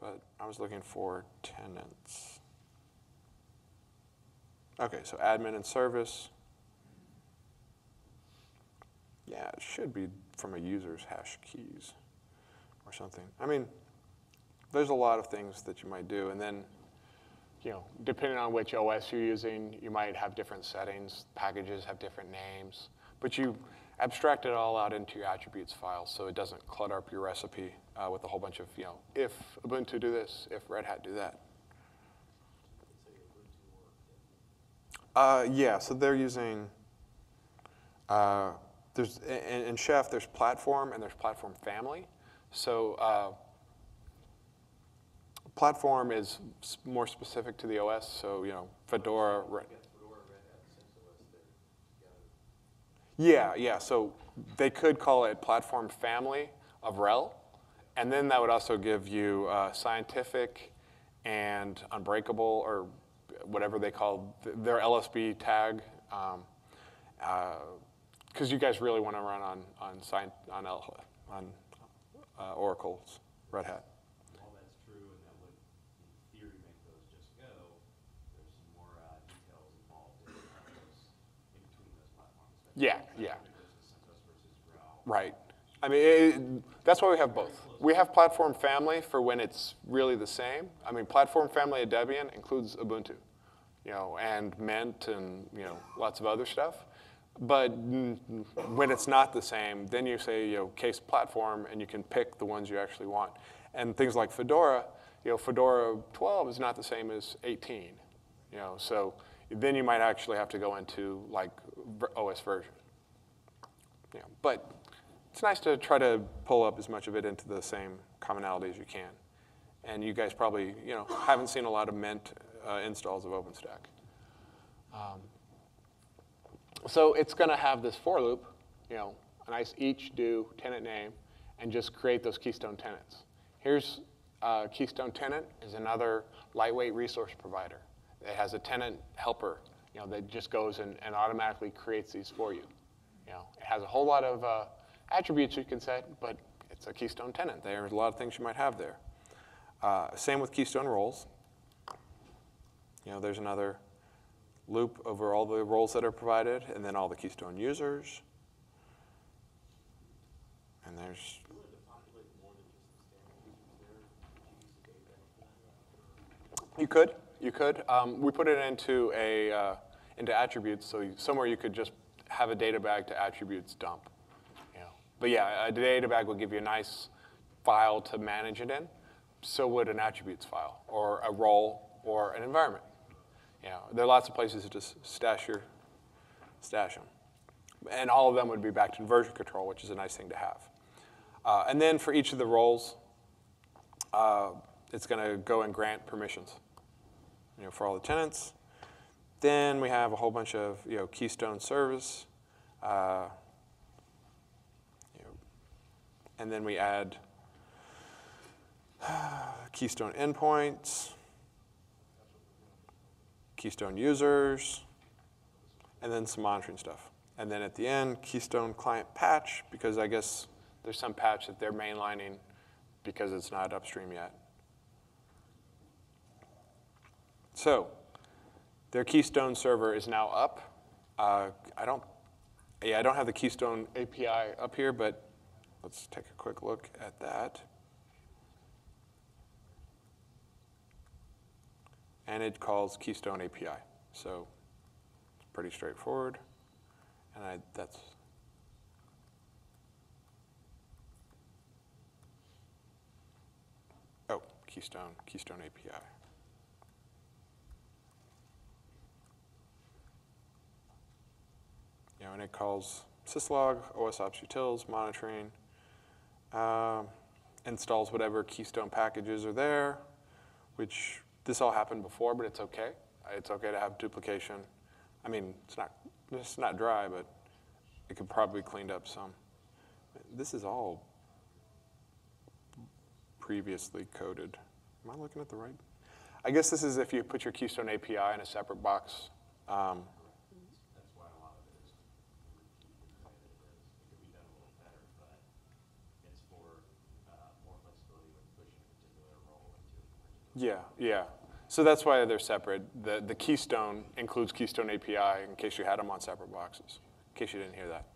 But I was looking for tenants. Okay, so admin and service. Yeah, it should be from a user's hash keys or something. I mean, there's a lot of things that you might do, and then, you know, depending on which OS you're using, you might have different settings. Packages have different names, but you abstract it all out into your attributes file so it doesn't clutter up your recipe uh, with a whole bunch of, you know, if Ubuntu do this, if Red Hat do that. Uh, yeah, so they're using, uh, there's, in, in Chef, there's platform and there's platform family. So uh, platform is more specific to the OS, so, you know, Fedora. Re- Yeah, yeah, so they could call it platform family of RHEL, and then that would also give you uh, scientific and unbreakable, or whatever they call their LSB tag, because you guys really want to run on on on, on uh, Oracle's Red Hat. All that's true, and that would, in theory, make those just go. There's some more uh, details involved in uh, those, in between those platforms. Yeah, yeah. Right. I mean, it, that's why we have both. We have platform family for when it's really the same. I mean, platform family at Debian includes Ubuntu, you know, and Mint and, you know, lots of other stuff. But when it's not the same, then you say, you know, case platform, and you can pick the ones you actually want. And things like Fedora, you know, Fedora 12 is not the same as 18, you know, so then you might actually have to go into like OS version. Yeah, but it's nice to try to pull up as much of it into the same commonality as you can. And you guys probably, you know, haven't seen a lot of Mint uh, installs of OpenStack. Um, so it's going to have this for loop, you know, a nice each do tenant name, and just create those keystone tenants. Here's uh, Keystone Tenant is another lightweight resource provider. It has a tenant helper, you know, that just goes and, and automatically creates these for you. You know, it has a whole lot of uh, attributes you can set, but it's a Keystone tenant. There's a lot of things you might have there. Uh, same with Keystone roles. You know, there's another loop over all the roles that are provided, and then all the Keystone users. And there's You could, you could. Um, we put it into a uh, into attributes, so somewhere you could just have a data bag to attributes dump. Know. But yeah, a data bag would give you a nice file to manage it in. So would an attributes file, or a role, or an environment. Know, there are lots of places to just stash your stash them, and all of them would be backed in version control, which is a nice thing to have. Uh, and then for each of the roles, uh, it's going to go and grant permissions you know, for all the tenants. Then we have a whole bunch of you know, Keystone service. Uh, you know, and then we add Keystone endpoints, Keystone users, and then some monitoring stuff. And then at the end, Keystone client patch, because I guess there's some patch that they're mainlining because it's not upstream yet. So their Keystone server is now up. Uh, I don't, yeah, I don't have the Keystone API up here, but let's take a quick look at that. And it calls Keystone API. So it's pretty straightforward. And I, that's, oh, Keystone, Keystone API. Know, and it calls syslog, OSOps utils, monitoring, um, installs whatever Keystone packages are there, which this all happened before, but it's okay. Uh, It's okay to have duplication. I mean, it's not, it's not dry, but it could probably cleaned up some. This is all previously coded. Am I looking at the right? I guess this is if you put your Keystone API in a separate box. Um, That's why a lot of it is repeated the way that it is. It could be done a little better, but it's for uh, more flexibility when pushing a particular role into a particular. Yeah, yeah. So that's why they're separate. The, the Keystone includes Keystone API in case you had them on separate boxes, in case you didn't hear that.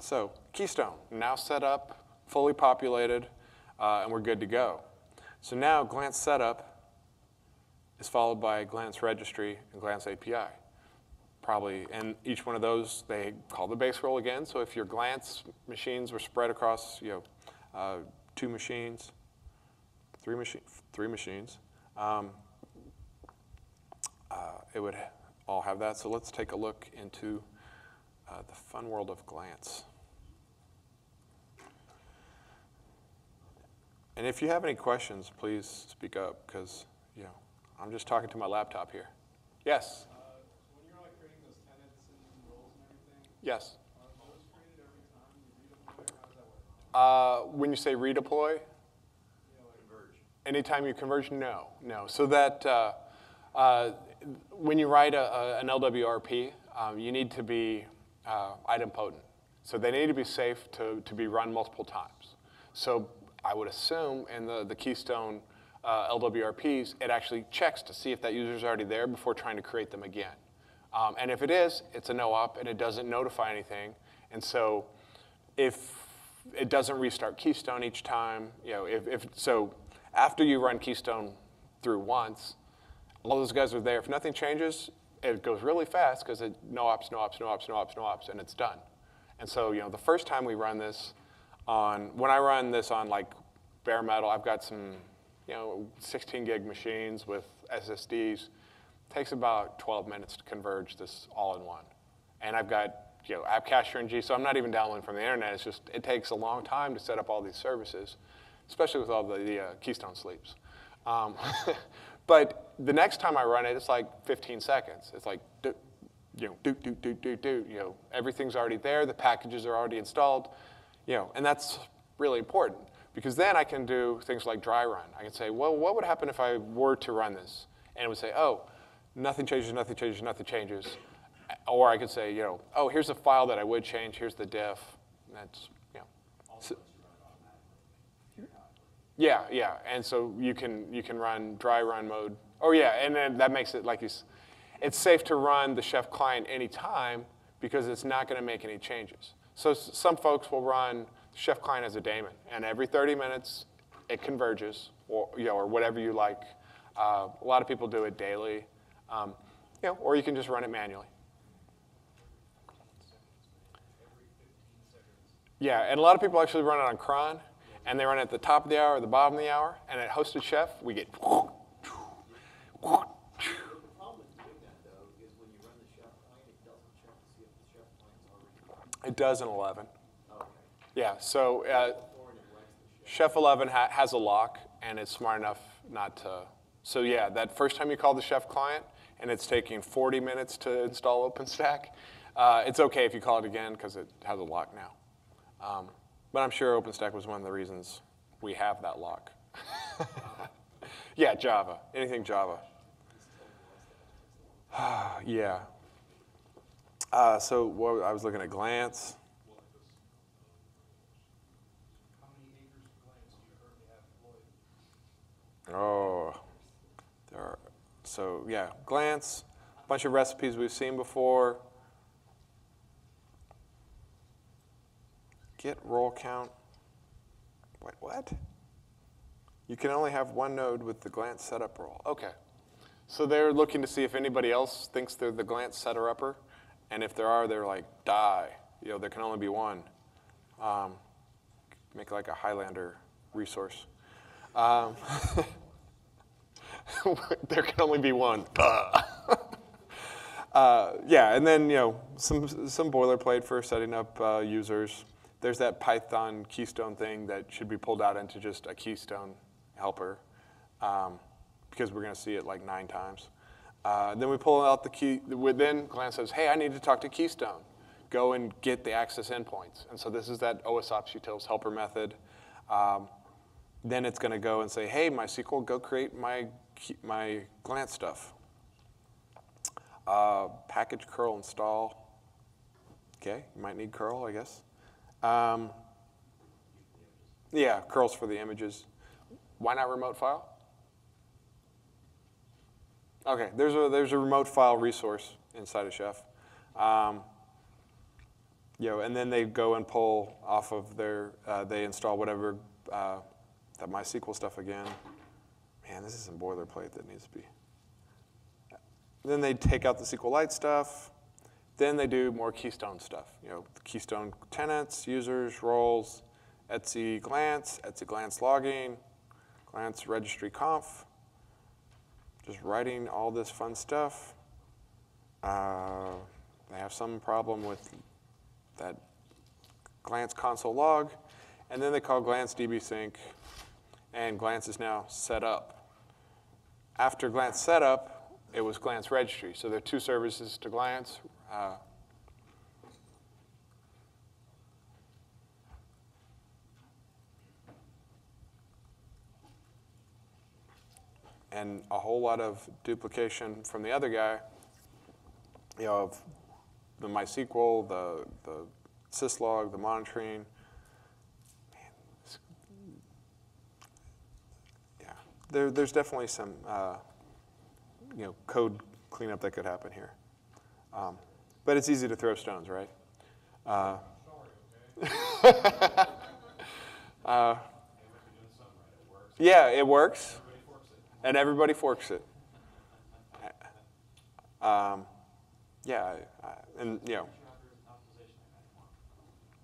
So Keystone, now set up, fully populated, uh, and we're good to go. So now Glance setup is followed by Glance registry and Glance API. Probably, and each one of those, they call the base role again. So if your Glance machines were spread across, you know, uh, two machines, three, machi- three machines, um, uh, it would all have that. So let's take a look into uh, the fun world of Glance. And if you have any questions, please speak up because, you know, I'm just talking to my laptop here. Yes? Uh, when like tenants and roles and everything, Yes. are those created every time you redeploy, or how does that work? Uh, when you say redeploy, Converge. anytime you converge, no, no. So that uh, uh, when you write a, a, an LWRP, um, you need to be uh, idempotent. So they need to be safe to, to be run multiple times. So I would assume in the, the Keystone uh, LWRPs, it actually checks to see if that user is already there before trying to create them again. Um, and if it is, it's a no-op and it doesn't notify anything. And so if it doesn't restart Keystone each time, you know, if, if so after you run Keystone through once, all those guys are there. If nothing changes, it goes really fast because it no ops, no ops, no ops, no ops, no ops, and it's done. And so, you know, the first time we run this on, when I run this on like bare metal, I've got some, you know, 16 gig machines with SSDs. takes about 12 minutes to converge this all in one. And I've got, you know, apt-cacher-ng, so I'm not even downloading from the internet. It's just, it takes a long time to set up all these services, especially with all the, the uh, Keystone sleeps. Um, but the next time I run it, it's like 15 seconds. It's like, do, you know, do, do, do, do, do, you know, everything's already there, the packages are already installed, you know, and that's really important because then I can do things like dry run. I can say, well, what would happen if I were to run this? And it would say, oh, nothing changes, nothing changes, nothing changes. Or I could say, you know, oh, here's a file that I would change, here's the diff. And that's, you know. So- yeah, yeah, and so you can you can run dry run mode. Oh yeah, and then that makes it like you, it's safe to run the Chef client anytime because it's not going to make any changes. So s- some folks will run Chef client as a daemon, and every 30 minutes it converges, or you know, or whatever you like. Uh, a lot of people do it daily, um, you know, or you can just run it manually. Yeah, and a lot of people actually run it on cron, and they run it at the top of the hour or the bottom of the hour, and at hosted chef, we get. The problem with doing that though is when you run the chef client, it doesn't check to see if the chef client's already. It does in 11. Okay. Yeah, so uh, Before and it writes the chef. Chef 11 ha- has a lock, and it's smart enough not to. So yeah, that first time you call the Chef client, and it's taking 40 minutes to install OpenStack, uh, it's okay if you call it again because it has a lock now. Um, but I'm sure OpenStack was one of the reasons we have that lock. yeah, Java, anything Java. yeah. Uh, so what, I was looking at Glance. Oh, there are, so yeah, glance, a bunch of recipes we've seen before. Get role count. Wait, what? You can only have one node with the glance setup role. Okay. So they're looking to see if anybody else thinks they're the glance setter upper, and if there are, they're like die. You know, there can only be one. Um, make like a Highlander resource. Um, there can only be one. Uh, yeah, and then you know some some boilerplate for setting up uh, users. There's that Python Keystone thing that should be pulled out into just a Keystone helper, um, because we're going to see it like nine times. Uh, then we pull out the key. Then Glance says, "Hey, I need to talk to Keystone. Go and get the access endpoints." And so this is that OSOps utils helper method. Um, then it's going to go and say, hey, MySQL, go create my, my glance stuff. Uh, package curl install. Okay, you might need curl, I guess. Um, yeah, curls for the images. Why not remote file? Okay, there's a, there's a remote file resource inside of Chef. Um, you know, and then they go and pull off of their, uh, they install whatever, uh, that MySQL stuff again. Man, this is some boilerplate that needs to be. Then they take out the SQLite stuff. Then they do more Keystone stuff. You know, Keystone tenants, users, roles, Etsy glance, Etsy glance logging, glance registry conf. Just writing all this fun stuff. Uh, they have some problem with that glance console log. And then they call glance db sync, and glance is now set up. After glance setup, it was glance registry. So there are two services to glance. Uh, and a whole lot of duplication from the other guy, you know, of the MySQL, the, the syslog, the monitoring. Man, yeah, there, there's definitely some, uh, you know, code cleanup that could happen here. Um, but it's easy to throw stones, right? Uh, uh, yeah, it works. And everybody forks it. Um, yeah, and you know.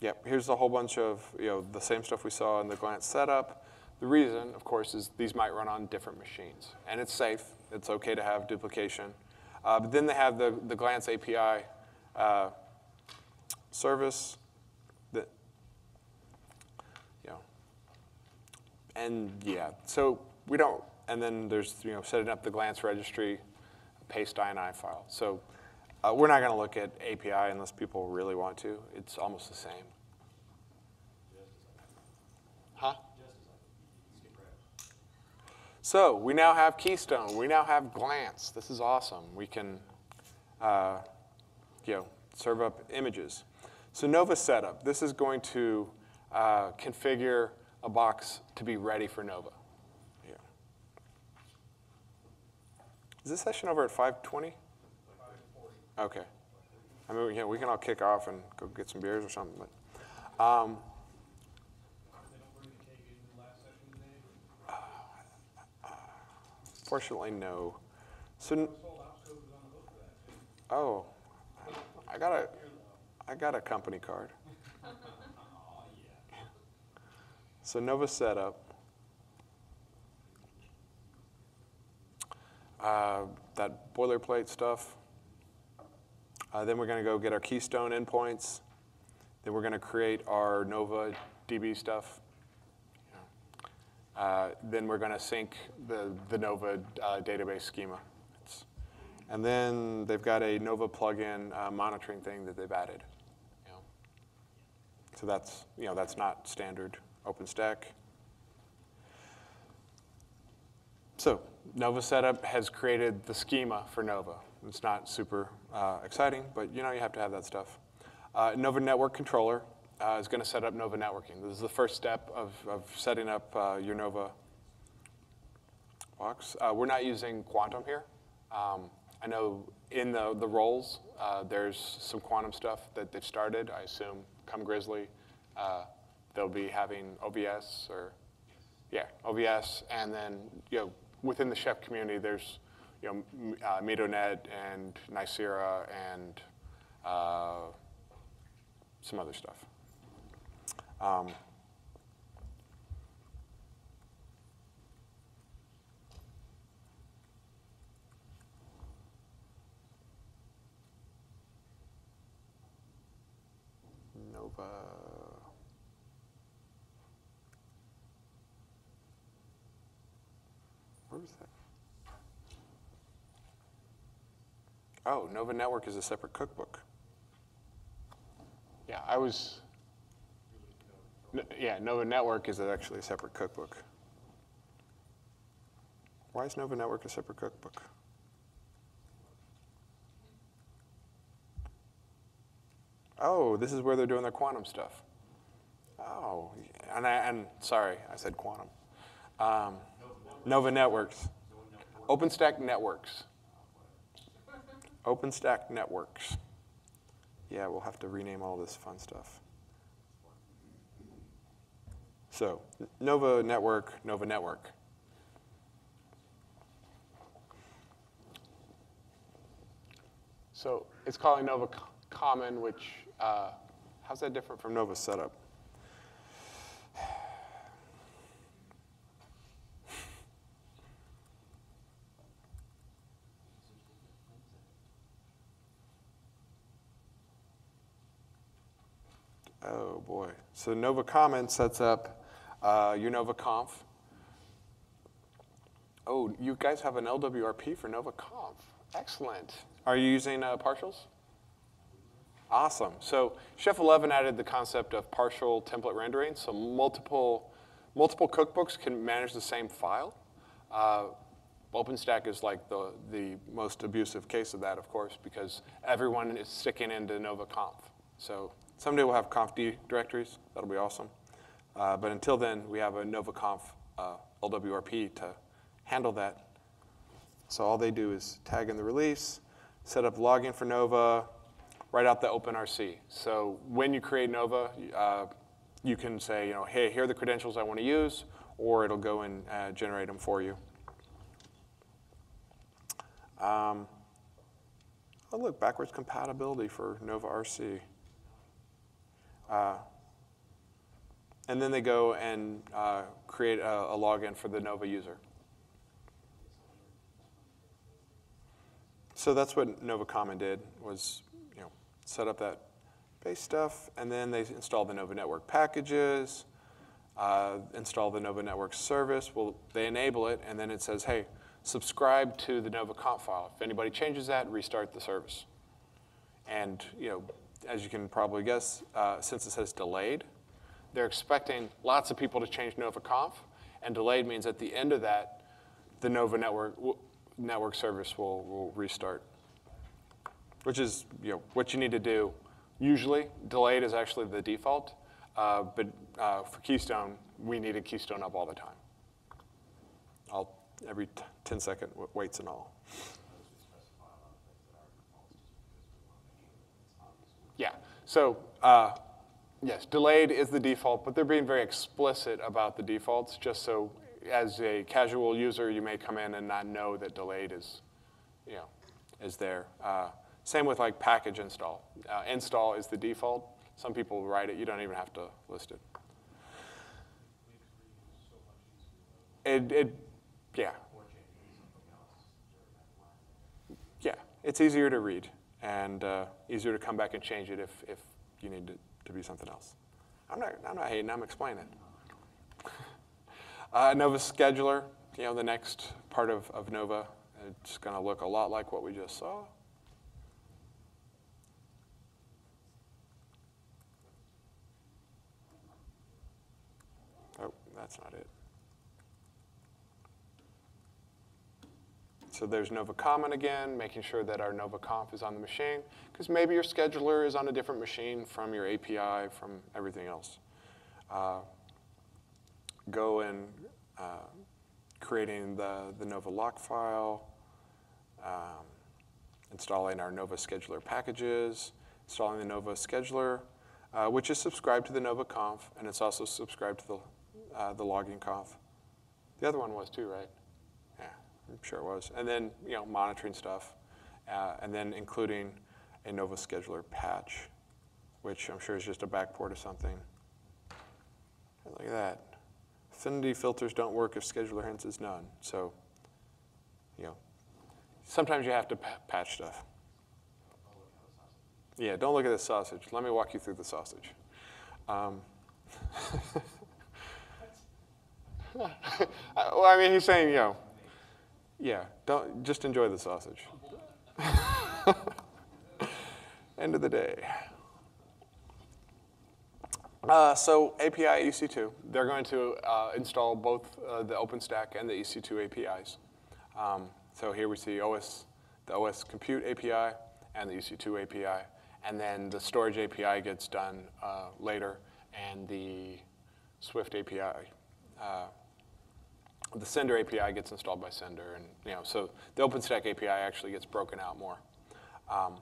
Yep, here's a whole bunch of you know the same stuff we saw in the glance setup. The reason, of course, is these might run on different machines, and it's safe. It's okay to have duplication. Uh, but then they have the, the glance API uh, service that, you know, and yeah, so we don't, and then there's, you know, setting up the glance registry, paste INI file. So uh, we're not going to look at API unless people really want to. It's almost the same. Huh? So we now have Keystone. We now have Glance. This is awesome. We can, uh, you know, serve up images. So Nova setup. This is going to uh, configure a box to be ready for Nova. Yeah. Is this session over at 5:20? Okay. I mean, yeah, we can all kick off and go get some beers or something. But, um, Fortunately, no. So, oh, I got a, I got a company card. So Nova setup. Uh, that boilerplate stuff. Uh, then we're going to go get our Keystone endpoints. Then we're going to create our Nova DB stuff. Uh, then we're going to sync the, the Nova uh, database schema. It's, and then they've got a Nova plugin uh, monitoring thing that they've added. So that's, you know, that's not standard OpenStack. So Nova Setup has created the schema for Nova. It's not super uh, exciting, but you know you have to have that stuff. Uh, Nova Network Controller uh, is going to set up Nova networking. This is the first step of, of setting up uh, your Nova box. Uh, we're not using Quantum here. Um, I know in the, the roles, uh, there's some Quantum stuff that they've started. I assume come Grizzly, uh, they'll be having OVS or, yeah, OVS. And then, you know, within the Chef community, there's, you know, uh, and Nicira and uh, some other stuff. Um, Nova. Where was that? Oh, Nova Network is a separate cookbook. Yeah, I was. Yeah, Nova Network is actually a separate cookbook. Why is Nova Network a separate cookbook? Oh, this is where they're doing their quantum stuff. Oh, and I, and sorry, I said quantum. Um, Nova Networks. OpenStack Networks. OpenStack Networks. Yeah, we'll have to rename all this fun stuff. So, Nova Network, Nova Network. So it's calling Nova Common, which, uh, how's that different from Nova Setup? Oh boy. So Nova Common sets up uh, your Nova Conf. Oh, you guys have an LWRP for Nova Conf. Excellent. Are you using uh, partials? Awesome. So Chef 11 added the concept of partial template rendering. So multiple, multiple cookbooks can manage the same file. Uh, OpenStack is like the, the most abusive case of that, of course, because everyone is sticking into Nova Conf. So someday we'll have conf directories. That'll be awesome. Uh, but until then, we have a NovaConf uh, LWRP to handle that. So all they do is tag in the release, set up login for Nova, write out the OpenRC. So when you create Nova, uh, you can say, you know, hey, here are the credentials I want to use, or it'll go and uh, generate them for you. Um, oh, look, backwards compatibility for Nova RC. Uh, and then they go and uh, create a, a login for the Nova user. So that's what Nova Common did was, you know, set up that base stuff, and then they install the Nova Network packages, uh, install the Nova Network service. Well, they enable it, and then it says, hey, subscribe to the Nova conf file. If anybody changes that, restart the service. And you know, as you can probably guess, uh, since it says delayed, they're expecting lots of people to change NovaConf, and delayed means at the end of that, the Nova network network service will, will restart. Which is you know what you need to do. Usually, delayed is actually the default, uh, but uh, for Keystone, we needed Keystone up all the time. All every t- 10 second waits and all. Yeah. So uh, yes, delayed is the default, but they're being very explicit about the defaults, just so as a casual user, you may come in and not know that delayed is, you know, is there. Uh, same with like package install. Uh, install is the default. Some people write it. You don't even have to list it. It, it yeah. Yeah, it's easier to read and uh, easier to come back and change it if, if you need it to be something else. I'm not, I'm not hating, I'm explaining. uh, Nova Scheduler, you know, the next part of, of Nova, it's going to look a lot like what we just saw. Oh, that's not it. So there's Nova Common again, making sure that our Nova Conf is on the machine, because maybe your scheduler is on a different machine from your API, from everything else. Uh, go and uh, creating the, the Nova lock file, um, installing our Nova scheduler packages, installing the Nova scheduler, uh, which is subscribed to the Nova Conf, and it's also subscribed to the, uh, the logging conf. The other one was too, right? I'm sure it was. And then, you know, monitoring stuff, uh, and then including a Nova scheduler patch, which I'm sure is just a backport of something. Look at that. Affinity filters don't work if scheduler hints is none. So, you know, sometimes you have to pa- patch stuff. Yeah, don't look at the sausage. Let me walk you through the sausage. Um, well, I mean, he's saying, you know, yeah, don't just enjoy the sausage. End of the day. Uh, so API EC2, they're going to uh, install both uh, the OpenStack and the EC2 APIs. Um, so here we see OS, the OS Compute API and the EC2 API, and then the storage API gets done uh, later, and the Swift API uh, the Cinder API gets installed by Cinder, and you know, so the OpenStack API actually gets broken out more. Um,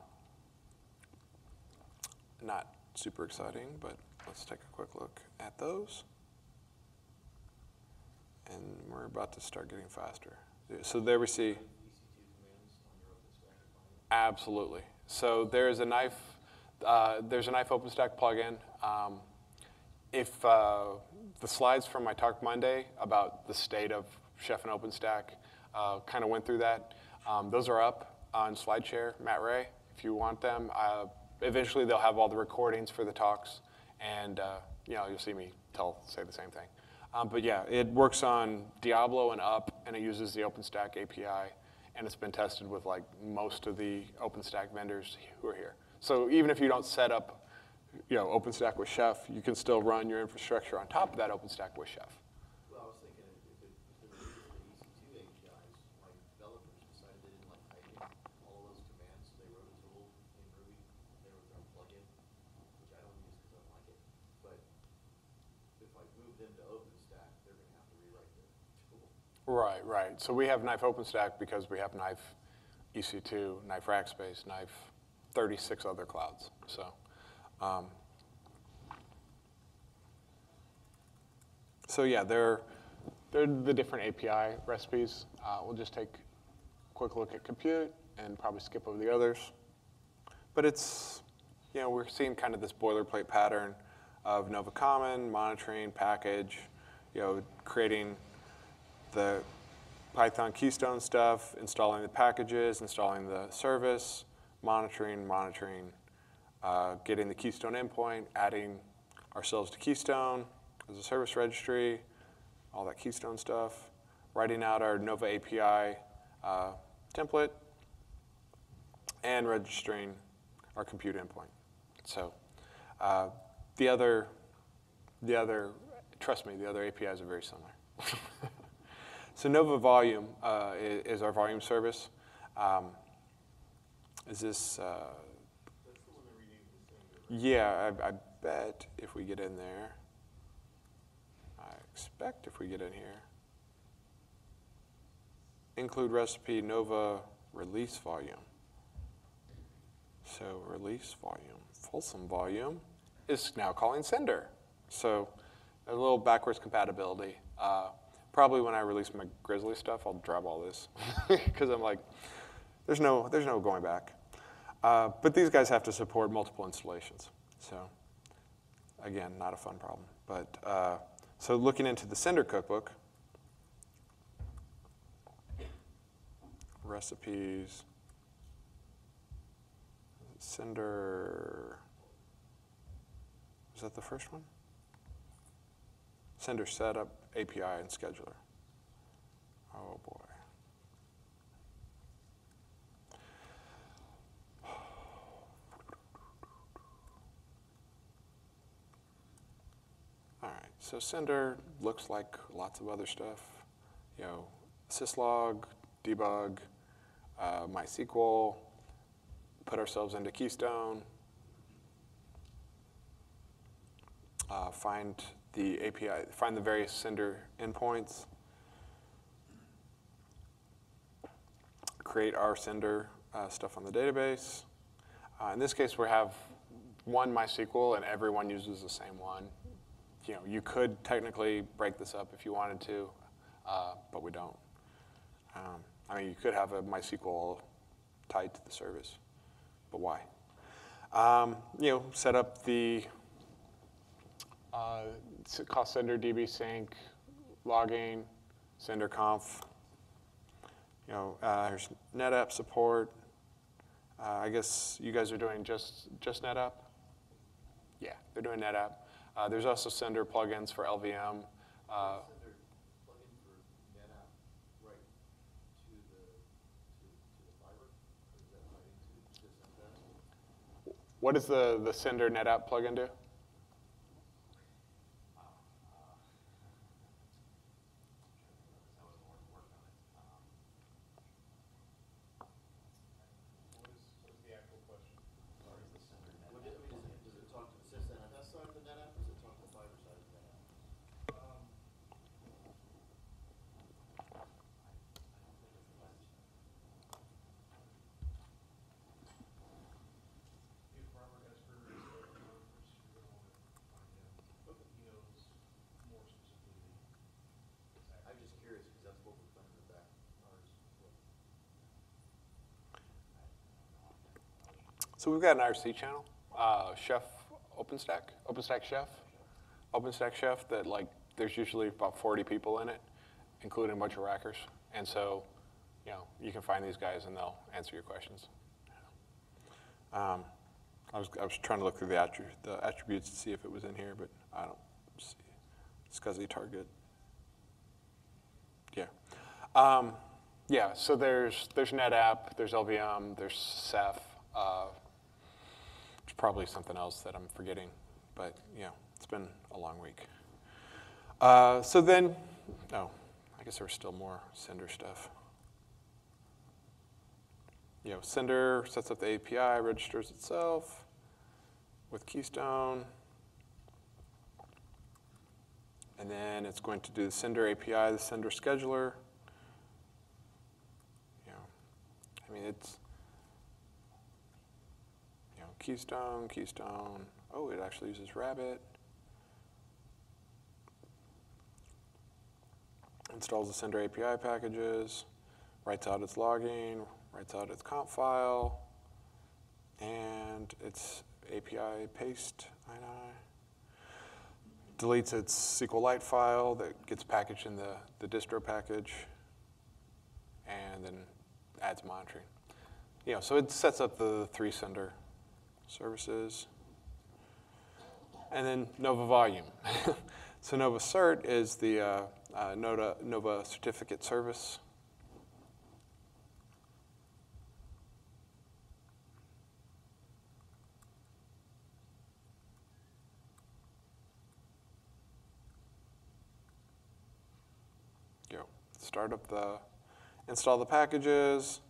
not super exciting, but let's take a quick look at those. And we're about to start getting faster. So there we see. EC2 commands on your OpenStack environment. Absolutely. So there's a knife, uh, there's a knife OpenStack plugin. Um, if uh, the slides from my talk Monday about the state of Chef and OpenStack uh, kind of went through that, um, those are up on SlideShare, Matt Ray, if you want them. Uh, eventually, they'll have all the recordings for the talks, and uh, you know you'll see me tell say the same thing. Um, but yeah, it works on Diablo and up, and it uses the OpenStack API, and it's been tested with like most of the OpenStack vendors who are here. So even if you don't set up, you know, OpenStack with Chef, you can still run your infrastructure on top of that OpenStack with Chef. Well, I was thinking if it, if it the EC2 APIs, like developers decided they didn't like typing all of those commands, so they wrote a tool in Ruby, they wrote their plugin, which I don't use because I don't like it. But if I move them to OpenStack, they're gonna have to rewrite their tool. Right, right. So we have Knife OpenStack because we have Knife EC2, Knife Rackspace, Knife 36 other clouds. So, um, so yeah, they're, they're the different API recipes. Uh, we'll just take a quick look at compute and probably skip over the others. But it's, you know, we're seeing kind of this boilerplate pattern of Nova Common, monitoring, package, you know, creating the Python Keystone stuff, installing the packages, installing the service, monitoring, monitoring, uh, getting the Keystone endpoint, adding ourselves to Keystone as a service registry, all that Keystone stuff, writing out our Nova API uh, template, and registering our compute endpoint. So uh, the other, the other, trust me, the other APIs are very similar. so Nova Volume uh, is, our volume service. Um, is this? Uh, That's the one that renamed the Cinder, right? Yeah, I, I bet if we get in there, I expect if we get in here, include recipe Nova release volume. So release volume, Folsom volume is now calling Cinder. So a little backwards compatibility. Uh, probably when I release my Grizzly stuff, I'll drop all this because I'm like, there's no, there's no going back. Uh, but these guys have to support multiple installations. So again, not a fun problem. But uh, so looking into the Cinder cookbook, recipes, Cinder, is that the first one? Cinder setup, API, and scheduler. Oh boy. So Cinder looks like lots of other stuff. You know, syslog, debug, uh, MySQL, put ourselves into Keystone, uh, find the API, find the various Cinder endpoints, create our Cinder uh, stuff on the database. Uh, in this case, we have one MySQL and everyone uses the same one. You know, you could technically break this up if you wanted to, uh, but we don't. Um, I mean, you could have a MySQL tied to the service, but why? Um, you know, set up the uh, cost Cinder DB sync, logging, Cinder conf. You know, uh, there's NetApp support. Uh, I guess you guys are doing just just NetApp. Yeah, they're doing NetApp. Uh, there's also Cinder plugins for LVM. Uh, Cinder plugin for NetApp right to the, to, to the fiber, or is that tied into SysNet? what does the the Cinder NetApp plugin do? What is, what is the actual question? Would it, I mean, does it, does it talk to the SysNet side of the NetApp, or does it talk to the fiber side of the NetApp? Um, So we've got an IRC channel, uh, Chef OpenStack, OpenStack Chef, OpenStack Chef that like there's usually about 40 people in it, including a bunch of rackers. And so, you know, you can find these guys and they'll answer your questions. Um, I was, I was trying to look through the, attri- the attributes to see if it was in here, but I don't see. SCSI target. Yeah. Um, yeah, so there's, there's NetApp, there's LVM, there's Ceph. Uh, probably something else that I'm forgetting, but yeah, it's been a long week. Uh, so then, oh, I guess there's still more Cinder stuff. You know, Cinder sets up the API, registers itself with Keystone. And then it's going to do the Cinder API, the Cinder scheduler. You know, I mean, it's, you know, Keystone, Keystone. Oh, it actually uses Rabbit. Installs the Cinder API packages, writes out its logging, writes out its comp file, and its API paste ini. Deletes its SQLite file that gets packaged in the, the distro package, and then adds monitoring. Know, so it sets up the three Cinder services. And then Nova Volume. so Nova Cert is the uh, uh, Nova, Nova Certificate Service. Go. Start up the, install the packages,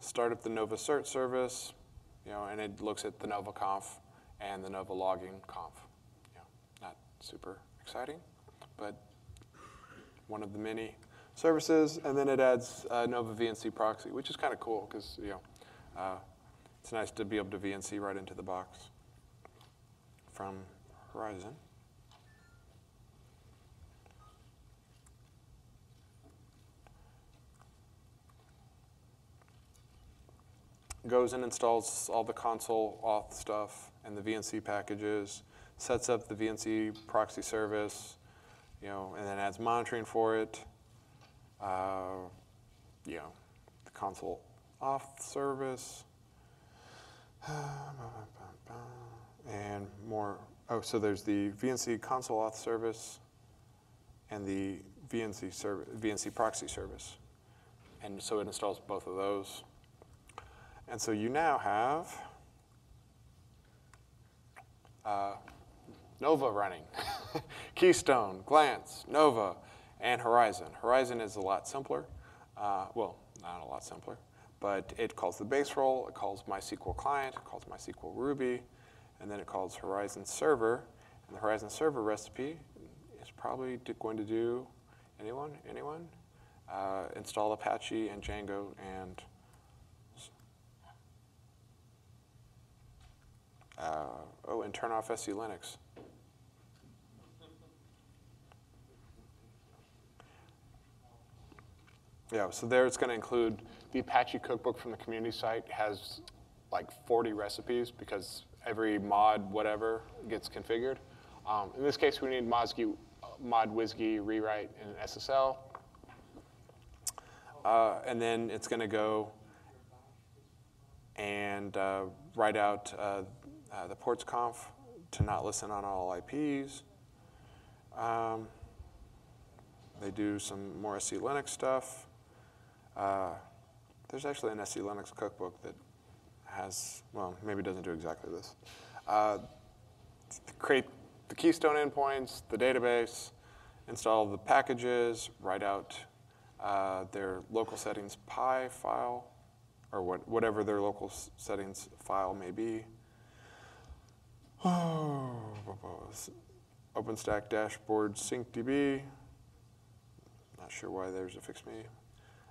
start up the Nova Cert service, you know, and it looks at the Nova Conf and the Nova Logging Conf. You know, not super exciting, but one of the many services. And then it adds uh, Nova VNC proxy, which is kind of cool because, you know, uh, it's nice to be able to VNC right into the box from Horizon. Goes and installs all the console auth stuff and the VNC packages, sets up the VNC proxy service, you know, and then adds monitoring for it. Uh, you know, the console auth service. And more, oh, so there's the VNC console auth service and the VNC, serv- VNC proxy service. And so it installs both of those. And so you now have uh, Nova running, Keystone, Glance, Nova, and Horizon. Horizon is a lot simpler. Uh, well, not a lot simpler, but it calls the base role, it calls MySQL client, it calls MySQL Ruby, and then it calls Horizon server. And the Horizon server recipe is probably going to do anyone, anyone? Uh, install Apache and Django and Uh, oh, and turn off SELinux. Yeah, so there it's going to include the Apache cookbook from the community site has like 40 recipes because every mod whatever gets configured. Um, in this case, we need Mozgi, mod WSGI rewrite in SSL. Uh, and then it's going to go and uh, write out uh, uh, the ports conf to not listen on all IPs. Um, they do some more SELinux stuff. Uh, there's actually an SELinux cookbook that has, well, maybe doesn't do exactly this. Uh, create the Keystone endpoints, the database, install the packages, write out uh, their local settings PI file, or what, whatever their local settings file may be. OpenStack dashboard syncdb. Not sure why there's a fix me.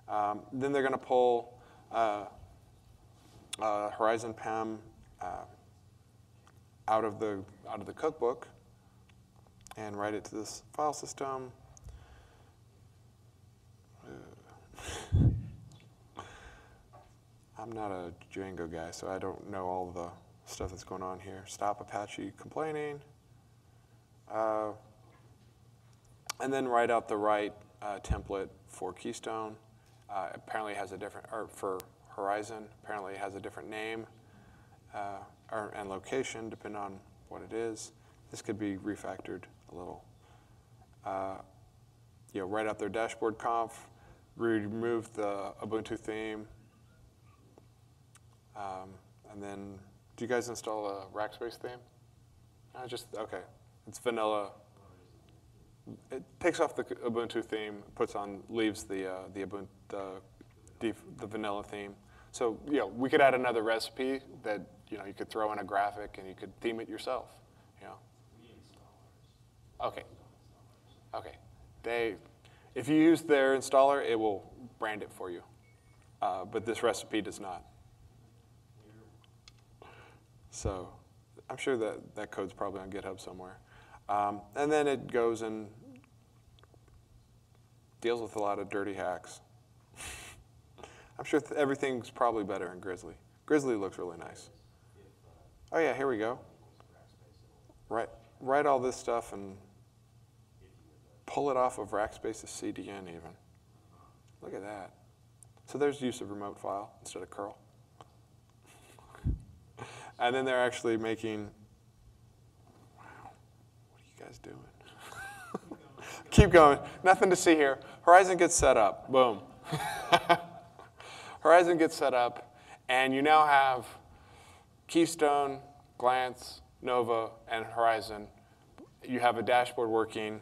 Um, then they're going to pull uh, uh, Horizon PAM uh, out of the out of the cookbook and write it to this file system. I'm not a Django guy, so I don't know all the stuff that's going on here. Stop Apache complaining. Uh, and then write out the right uh, template for Keystone. Uh, apparently has a different, or for Horizon, apparently has a different name uh, or, and location depending on what it is. This could be refactored a little. Uh, you know, write out their dashboard conf, remove the Ubuntu theme, um, and then, do you guys install a Rackspace theme? Uh, just, okay, it's vanilla. It takes off the Ubuntu theme, puts on, leaves the, uh, the Ubuntu, the, the vanilla theme. So, you know, we could add another recipe that, you know, you could throw in a graphic and you could theme it yourself, you know? Okay. Okay. They, if you use their installer, it will brand it for you. Uh, but this recipe does not. So I'm sure that that code's probably on GitHub somewhere. Um, and then it goes and deals with a lot of dirty hacks. I'm sure th- everything's probably better in Grizzly. Grizzly looks really nice. Oh yeah, here we go. Write, write all this stuff and pull it off of Rackspace's CDN even. Look at that. So there's use of remote file instead of curl. And then they're actually making, wow, what are you guys doing? Keep going. Nothing to see here. Horizon gets set up. Boom. Horizon gets set up, and you now have Keystone, Glance, Nova, and Horizon. You have a dashboard working,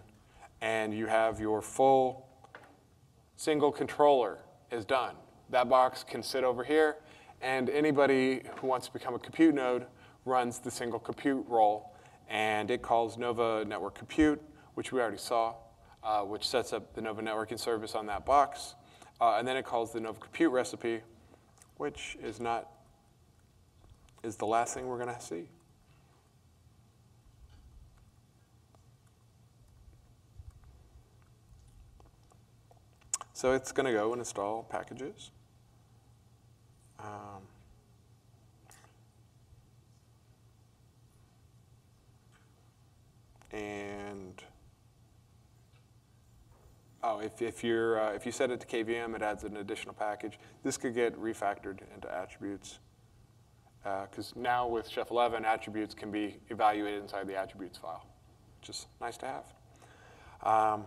and you have your full single controller is done. That box can sit over here, and anybody who wants to become a compute node runs the single compute role, and it calls Nova Network Compute, which we already saw, uh, which sets up the Nova networking service on that box. Uh, and then it calls the Nova Compute recipe, which is not is the last thing we're going to see. So it's going to go and install packages. Um, and oh, if, if, you're, uh, if you set it to KVM, it adds an additional package. This could get refactored into attributes. Because uh, now with Chef 11, attributes can be evaluated inside the attributes file, which is nice to have. Um,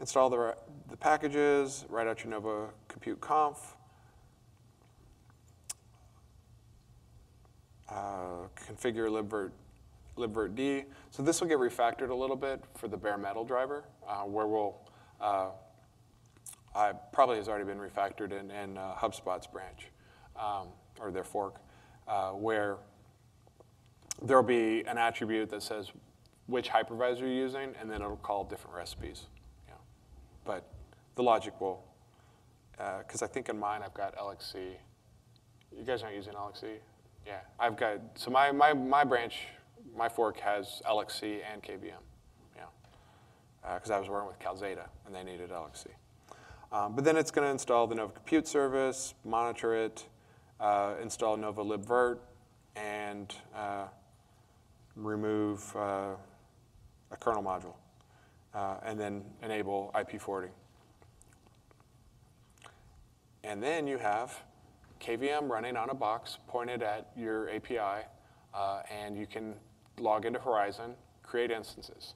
install the, the packages, write out your Nova Compute Conf, uh, configure libvirt, libvirtd. So this will get refactored a little bit for the bare metal driver, uh, where we'll, uh, I probably has already been refactored in, in uh, HubSpot's branch, um, or their fork, where there'll be an attribute that says which hypervisor you're using, and then it'll call different recipes. Yeah. But the logic will, because I think in mine I've got LXC. You guys aren't using LXC? Yeah, I've got, so my, my, my branch, my fork has LXC and KVM, yeah. Because I was working with Calxeda and they needed LXC. Um, but then it's going to install the Nova Compute service, monitor it, uh, install Nova libvirt, and uh, remove uh, a kernel module, uh, and then enable IP forwarding. And then you have KVM running on a box pointed at your API, uh, and you can log into Horizon, create instances.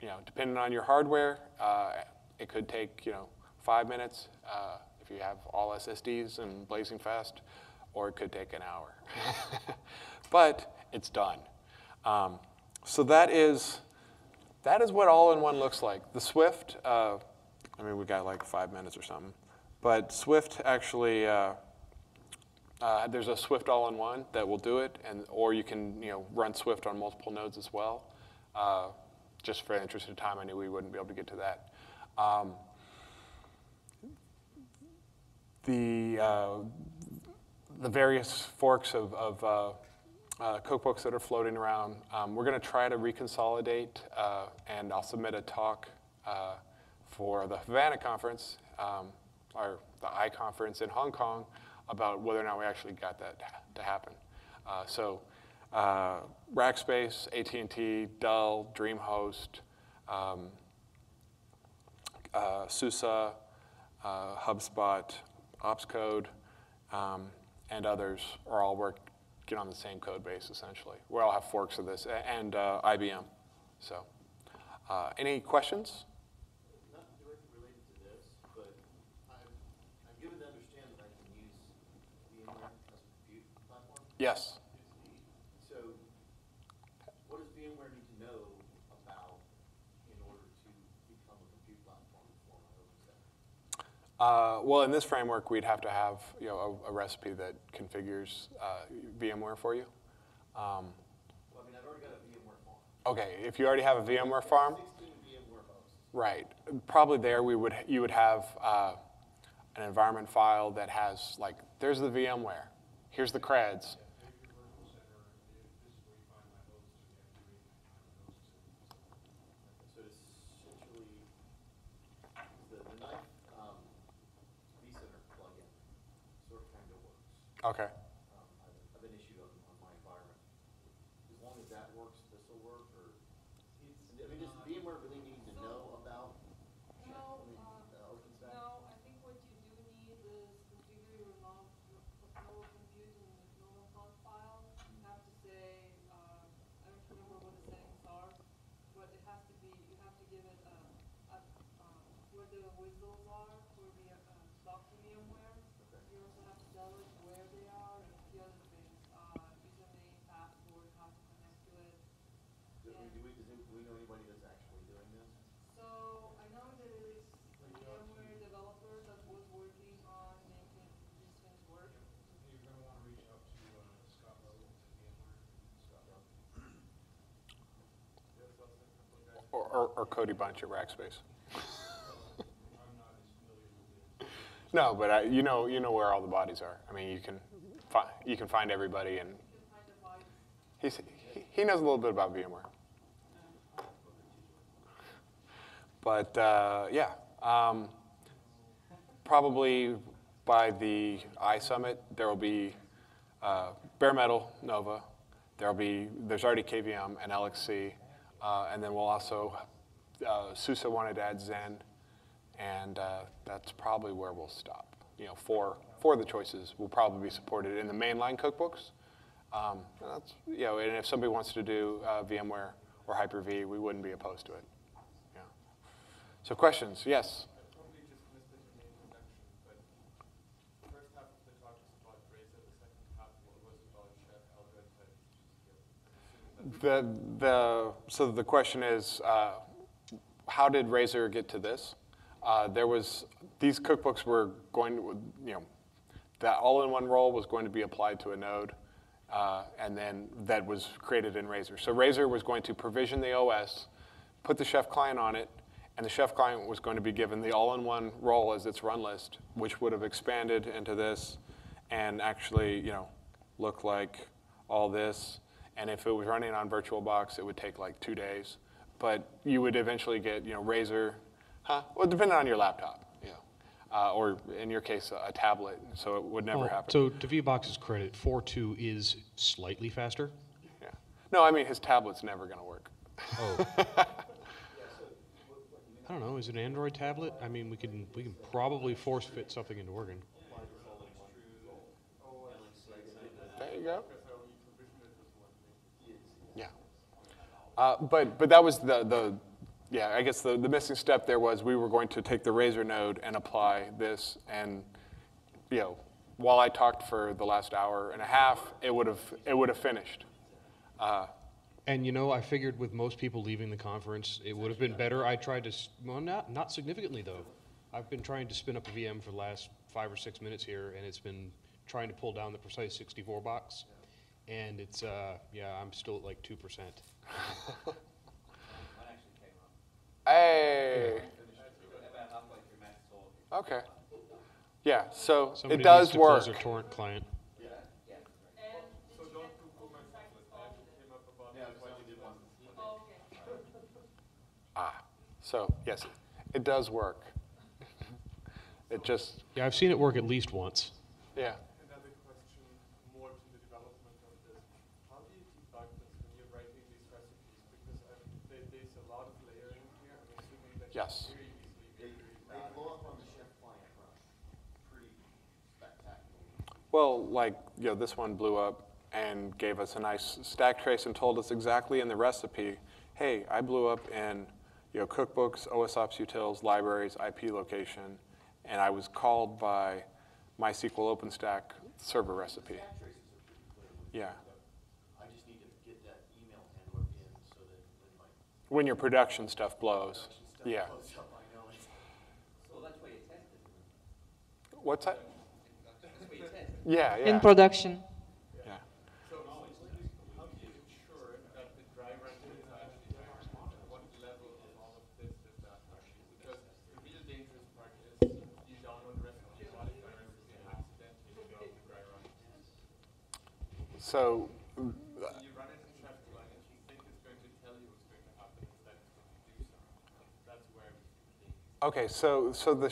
You know, depending on your hardware, uh, it could take you know five minutes uh, if you have all SSDs and blazing fast, or it could take an hour. but it's done. Um, so that is that is what all-in-one looks like. The Swift, uh, I mean, we got like five minutes or something, but Swift actually. Uh, uh, there's a Swift all-in-one that will do it, and or you can you know run Swift on multiple nodes as well. Uh, just for the interest of time, I knew we wouldn't be able to get to that. Um, the uh, the various forks of, of uh, uh, cookbooks that are floating around. Um, we're going to try to reconsolidate, uh, and I'll submit a talk for the Havana conference, um, or the I conference in Hong Kong, about whether or not we actually got that to happen. Uh, so uh, Rackspace, AT&T, Dell, DreamHost, um, uh, SUSE, uh, HubSpot, OpsCode, um, and others are all working on the same code base essentially. We all have forks of this, and uh, IBM. So, uh, any questions? Not directly related to this, but I'm, I'm given to understand that I can use VMware as a compute platform. Yes. So what does VMware need to know about in order to become a compute platform for OpenStack? Uh, well, in this framework, we'd have to have you know a, a recipe that configures uh, VMware for you. Um, Well, I mean, I've already got a VMware farm, okay, if you already have a VMware farm, sixteen VMware hosts. right? Probably there we would you would have uh, an environment file that has like there's the VMware, here's the creds. So essentially, the, the knife, um, vCenter plugin sort of kind of works. Okay. Um, I've, I've been issued on, on my environment. As long as that works, this will work, or, I mean, does VMware really need to know about, No, I mean, uh, uh, OpenStack? No, I think what you do need is configure your normal, normal compute in the normal font file. You have to say, uh, I don't remember what the settings are, but it has to be, you have to give it a, a, uh, where the whistles are, where the, uh, talk to VMware. You also have to tell it where they are and a few other things, uh, username, password, how to connect to it. Do we, do we, does it- do we know anybody that's actually doing this? So I know that it is a VMware developer that was working on making these things work. You're gonna wanna reach out to, uh, Scott Lowe at VMware. Scott Rowe? Yes, I'll send a couple of guys. Or, or, Cody Bunch at Rackspace. No, but I, you know you know where all the bodies are. I mean, you can fi- you can find everybody, and find he's, he, he knows a little bit about VMware. But uh, yeah, um, probably by the iSummit there will be uh, bare metal Nova. There will be there's already KVM and LXC, uh, and then we'll also uh, SUSE wanted to add Xen, and uh, that's probably where we'll stop. You know, four four of the choices will probably be supported in the mainline cookbooks. Um, and that's, you know, and if somebody wants to do uh, VMware or Hyper-V, we wouldn't be opposed to it. Yeah. So questions? Yes. I probably just missed it in the introduction, but the first half of the talk was about Razor, the second half was about Chef Eldred at GCP. I'm assuming that The, the, so the question is, uh, how did Razor get to this? Uh, there was, these cookbooks were going to, you know, that all-in-one role was going to be applied to a node, uh, and then that was created in Razor. So Razor was going to provision the OS, put the Chef client on it, and the Chef client was going to be given the all-in-one role as its run list, which would have expanded into this, and actually, you know, look like all this. And if it was running on VirtualBox, it would take like two days. But you would eventually get, you know, Razor, huh? Well, depending on your laptop, you know, uh, or in your case, a tablet. So it would never Well, happen. So to VBox's credit, 4.2 is slightly faster. yeah. No, I mean his tablet's never going to work. Oh. I don't know, is it an Android tablet? I mean, we can, we can probably force fit something into working. There you go. Yeah. Uh, but but that was the the yeah I guess the, the missing step there was we were going to take the Razor node and apply this and you know while I talked for the last hour and a half it would have it would have finished. Uh, And you know, I figured with most people leaving the conference, it would have been better. I tried to, well, not, not significantly though. I've been trying to spin up a VM for the last five or six minutes here, and it's been trying to pull down the precise 64 box. And it's, uh, yeah, I'm still at like 2%. Mine actually came up. hey. About halfway through Matt's talk. Okay. Yeah. So Somebody it does needs to close work. their torrent client. And So don't Google my tablet, I actually came up about. Yeah, the I finally did one. Okay. Ah. So yes, it does work. it just Yeah, I've seen it work at least once. yeah. Another question more to the development of this. How do you It's a lot of layering here. I'm assuming that Yes. very easily They, be very they bad. blow up on the chef client run pretty spectacularly. Well, like, you know, this one blew up and gave us a nice stack trace and told us exactly in the recipe, hey, I blew up in, you know, cookbooks, OSOps utils, libraries, IP location, and I was called by MySQL OpenStack server recipe. Stack traces are pretty clear. with Yeah. I just need to get that email handler in so that when When your production stuff blows. Production Yeah. blows up, I know. So that's why you test it. What's that? That's why you test. Yeah, In production. yeah. So, Okay, so, so the,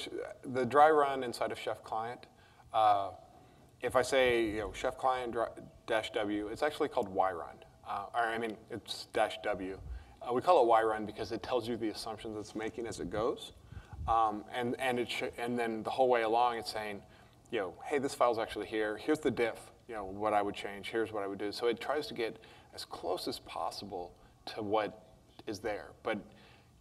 the dry run inside of Chef Client, uh, if I say, you know, Chef Client dash W, it's actually called why-run. Uh, or, I mean, it's dash W. Uh, we call it why-run because it tells you the assumptions it's making as it goes. Um, and, and, it and then the whole way along, it's saying, you know, hey, this file's actually here. Here's the diff, you know, what I would change. Here's what I would do. So it tries to get as close as possible to what is there. But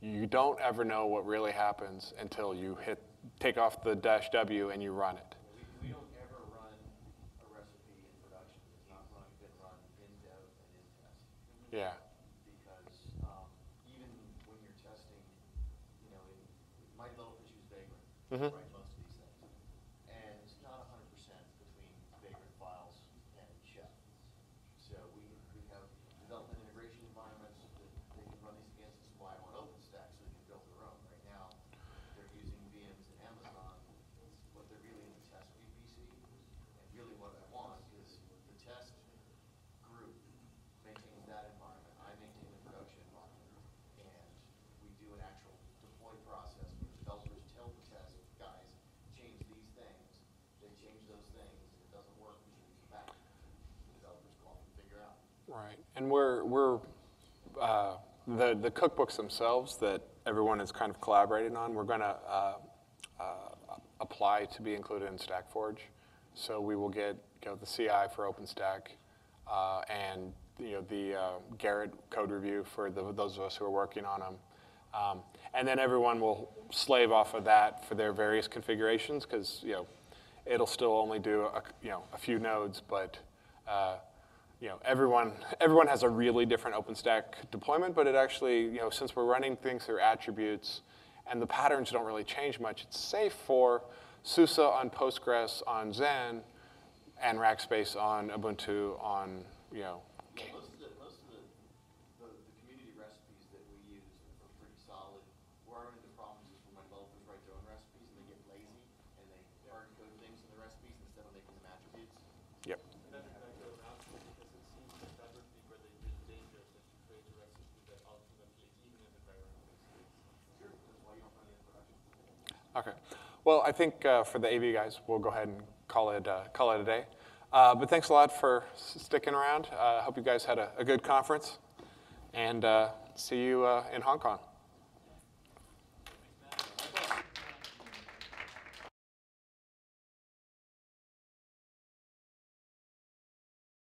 you don't ever know what really happens until you hit, take off the dash W and you run it. We, we don't ever run a recipe in production that's not run, been run in dev and in test. Yeah. Because, um, even when you're testing, you know, in, my developers use Vagrant, Mhm. to write most of these things. And it's not hundred percent between Vagrant files and Chef. So we, we have development integration environments that they can run these against, that's why I want OpenStack, so they can build their own. Right now, they're using VMs in Amazon, but they're really in the test VPC. And really what I want is the test group maintains that environment, I maintain the production environment, and we do an actual deploy process where developers tell the test guys, change these things, they change those things, if it doesn't work, we should come back. The developers go off and figure out. Right. And we're, we're uh, the, the cookbooks themselves that everyone is kind of collaborating on, we're going to uh, uh, apply to be included in StackForge. So we will get you know, the CI for OpenStack uh, and you know, the uh, Gerrit code review for the, those of us who are working on them. Um, and then everyone will slave off of that for their various configurations because you know, it'll still only do a, you know, a few nodes, but uh, you know, everyone, everyone has a really different OpenStack deployment, but it actually, you know, since we're running things through attributes and the patterns don't really change much, it's safe for SUSE on Postgres on Xen and Rackspace on Ubuntu on, you know, Yeah, most of the, most of the, the, the community recipes that we use are pretty solid. Where I run into problems is when my developers write their own recipes and they get lazy and they hard code things in the recipes instead of making them attributes. yep. And then can I go around to it because it seems that that would be where the real danger is that you create a recipe that ultimately, even in the dry run, makes Sure, that's why you don't run it in production. Okay. Well, I think uh, for the AV guys, we'll go ahead and call it, uh, call it a day. Uh, but thanks a lot for sticking around. I hope you guys had a, a good conference. And uh, see you uh, in Hong Kong.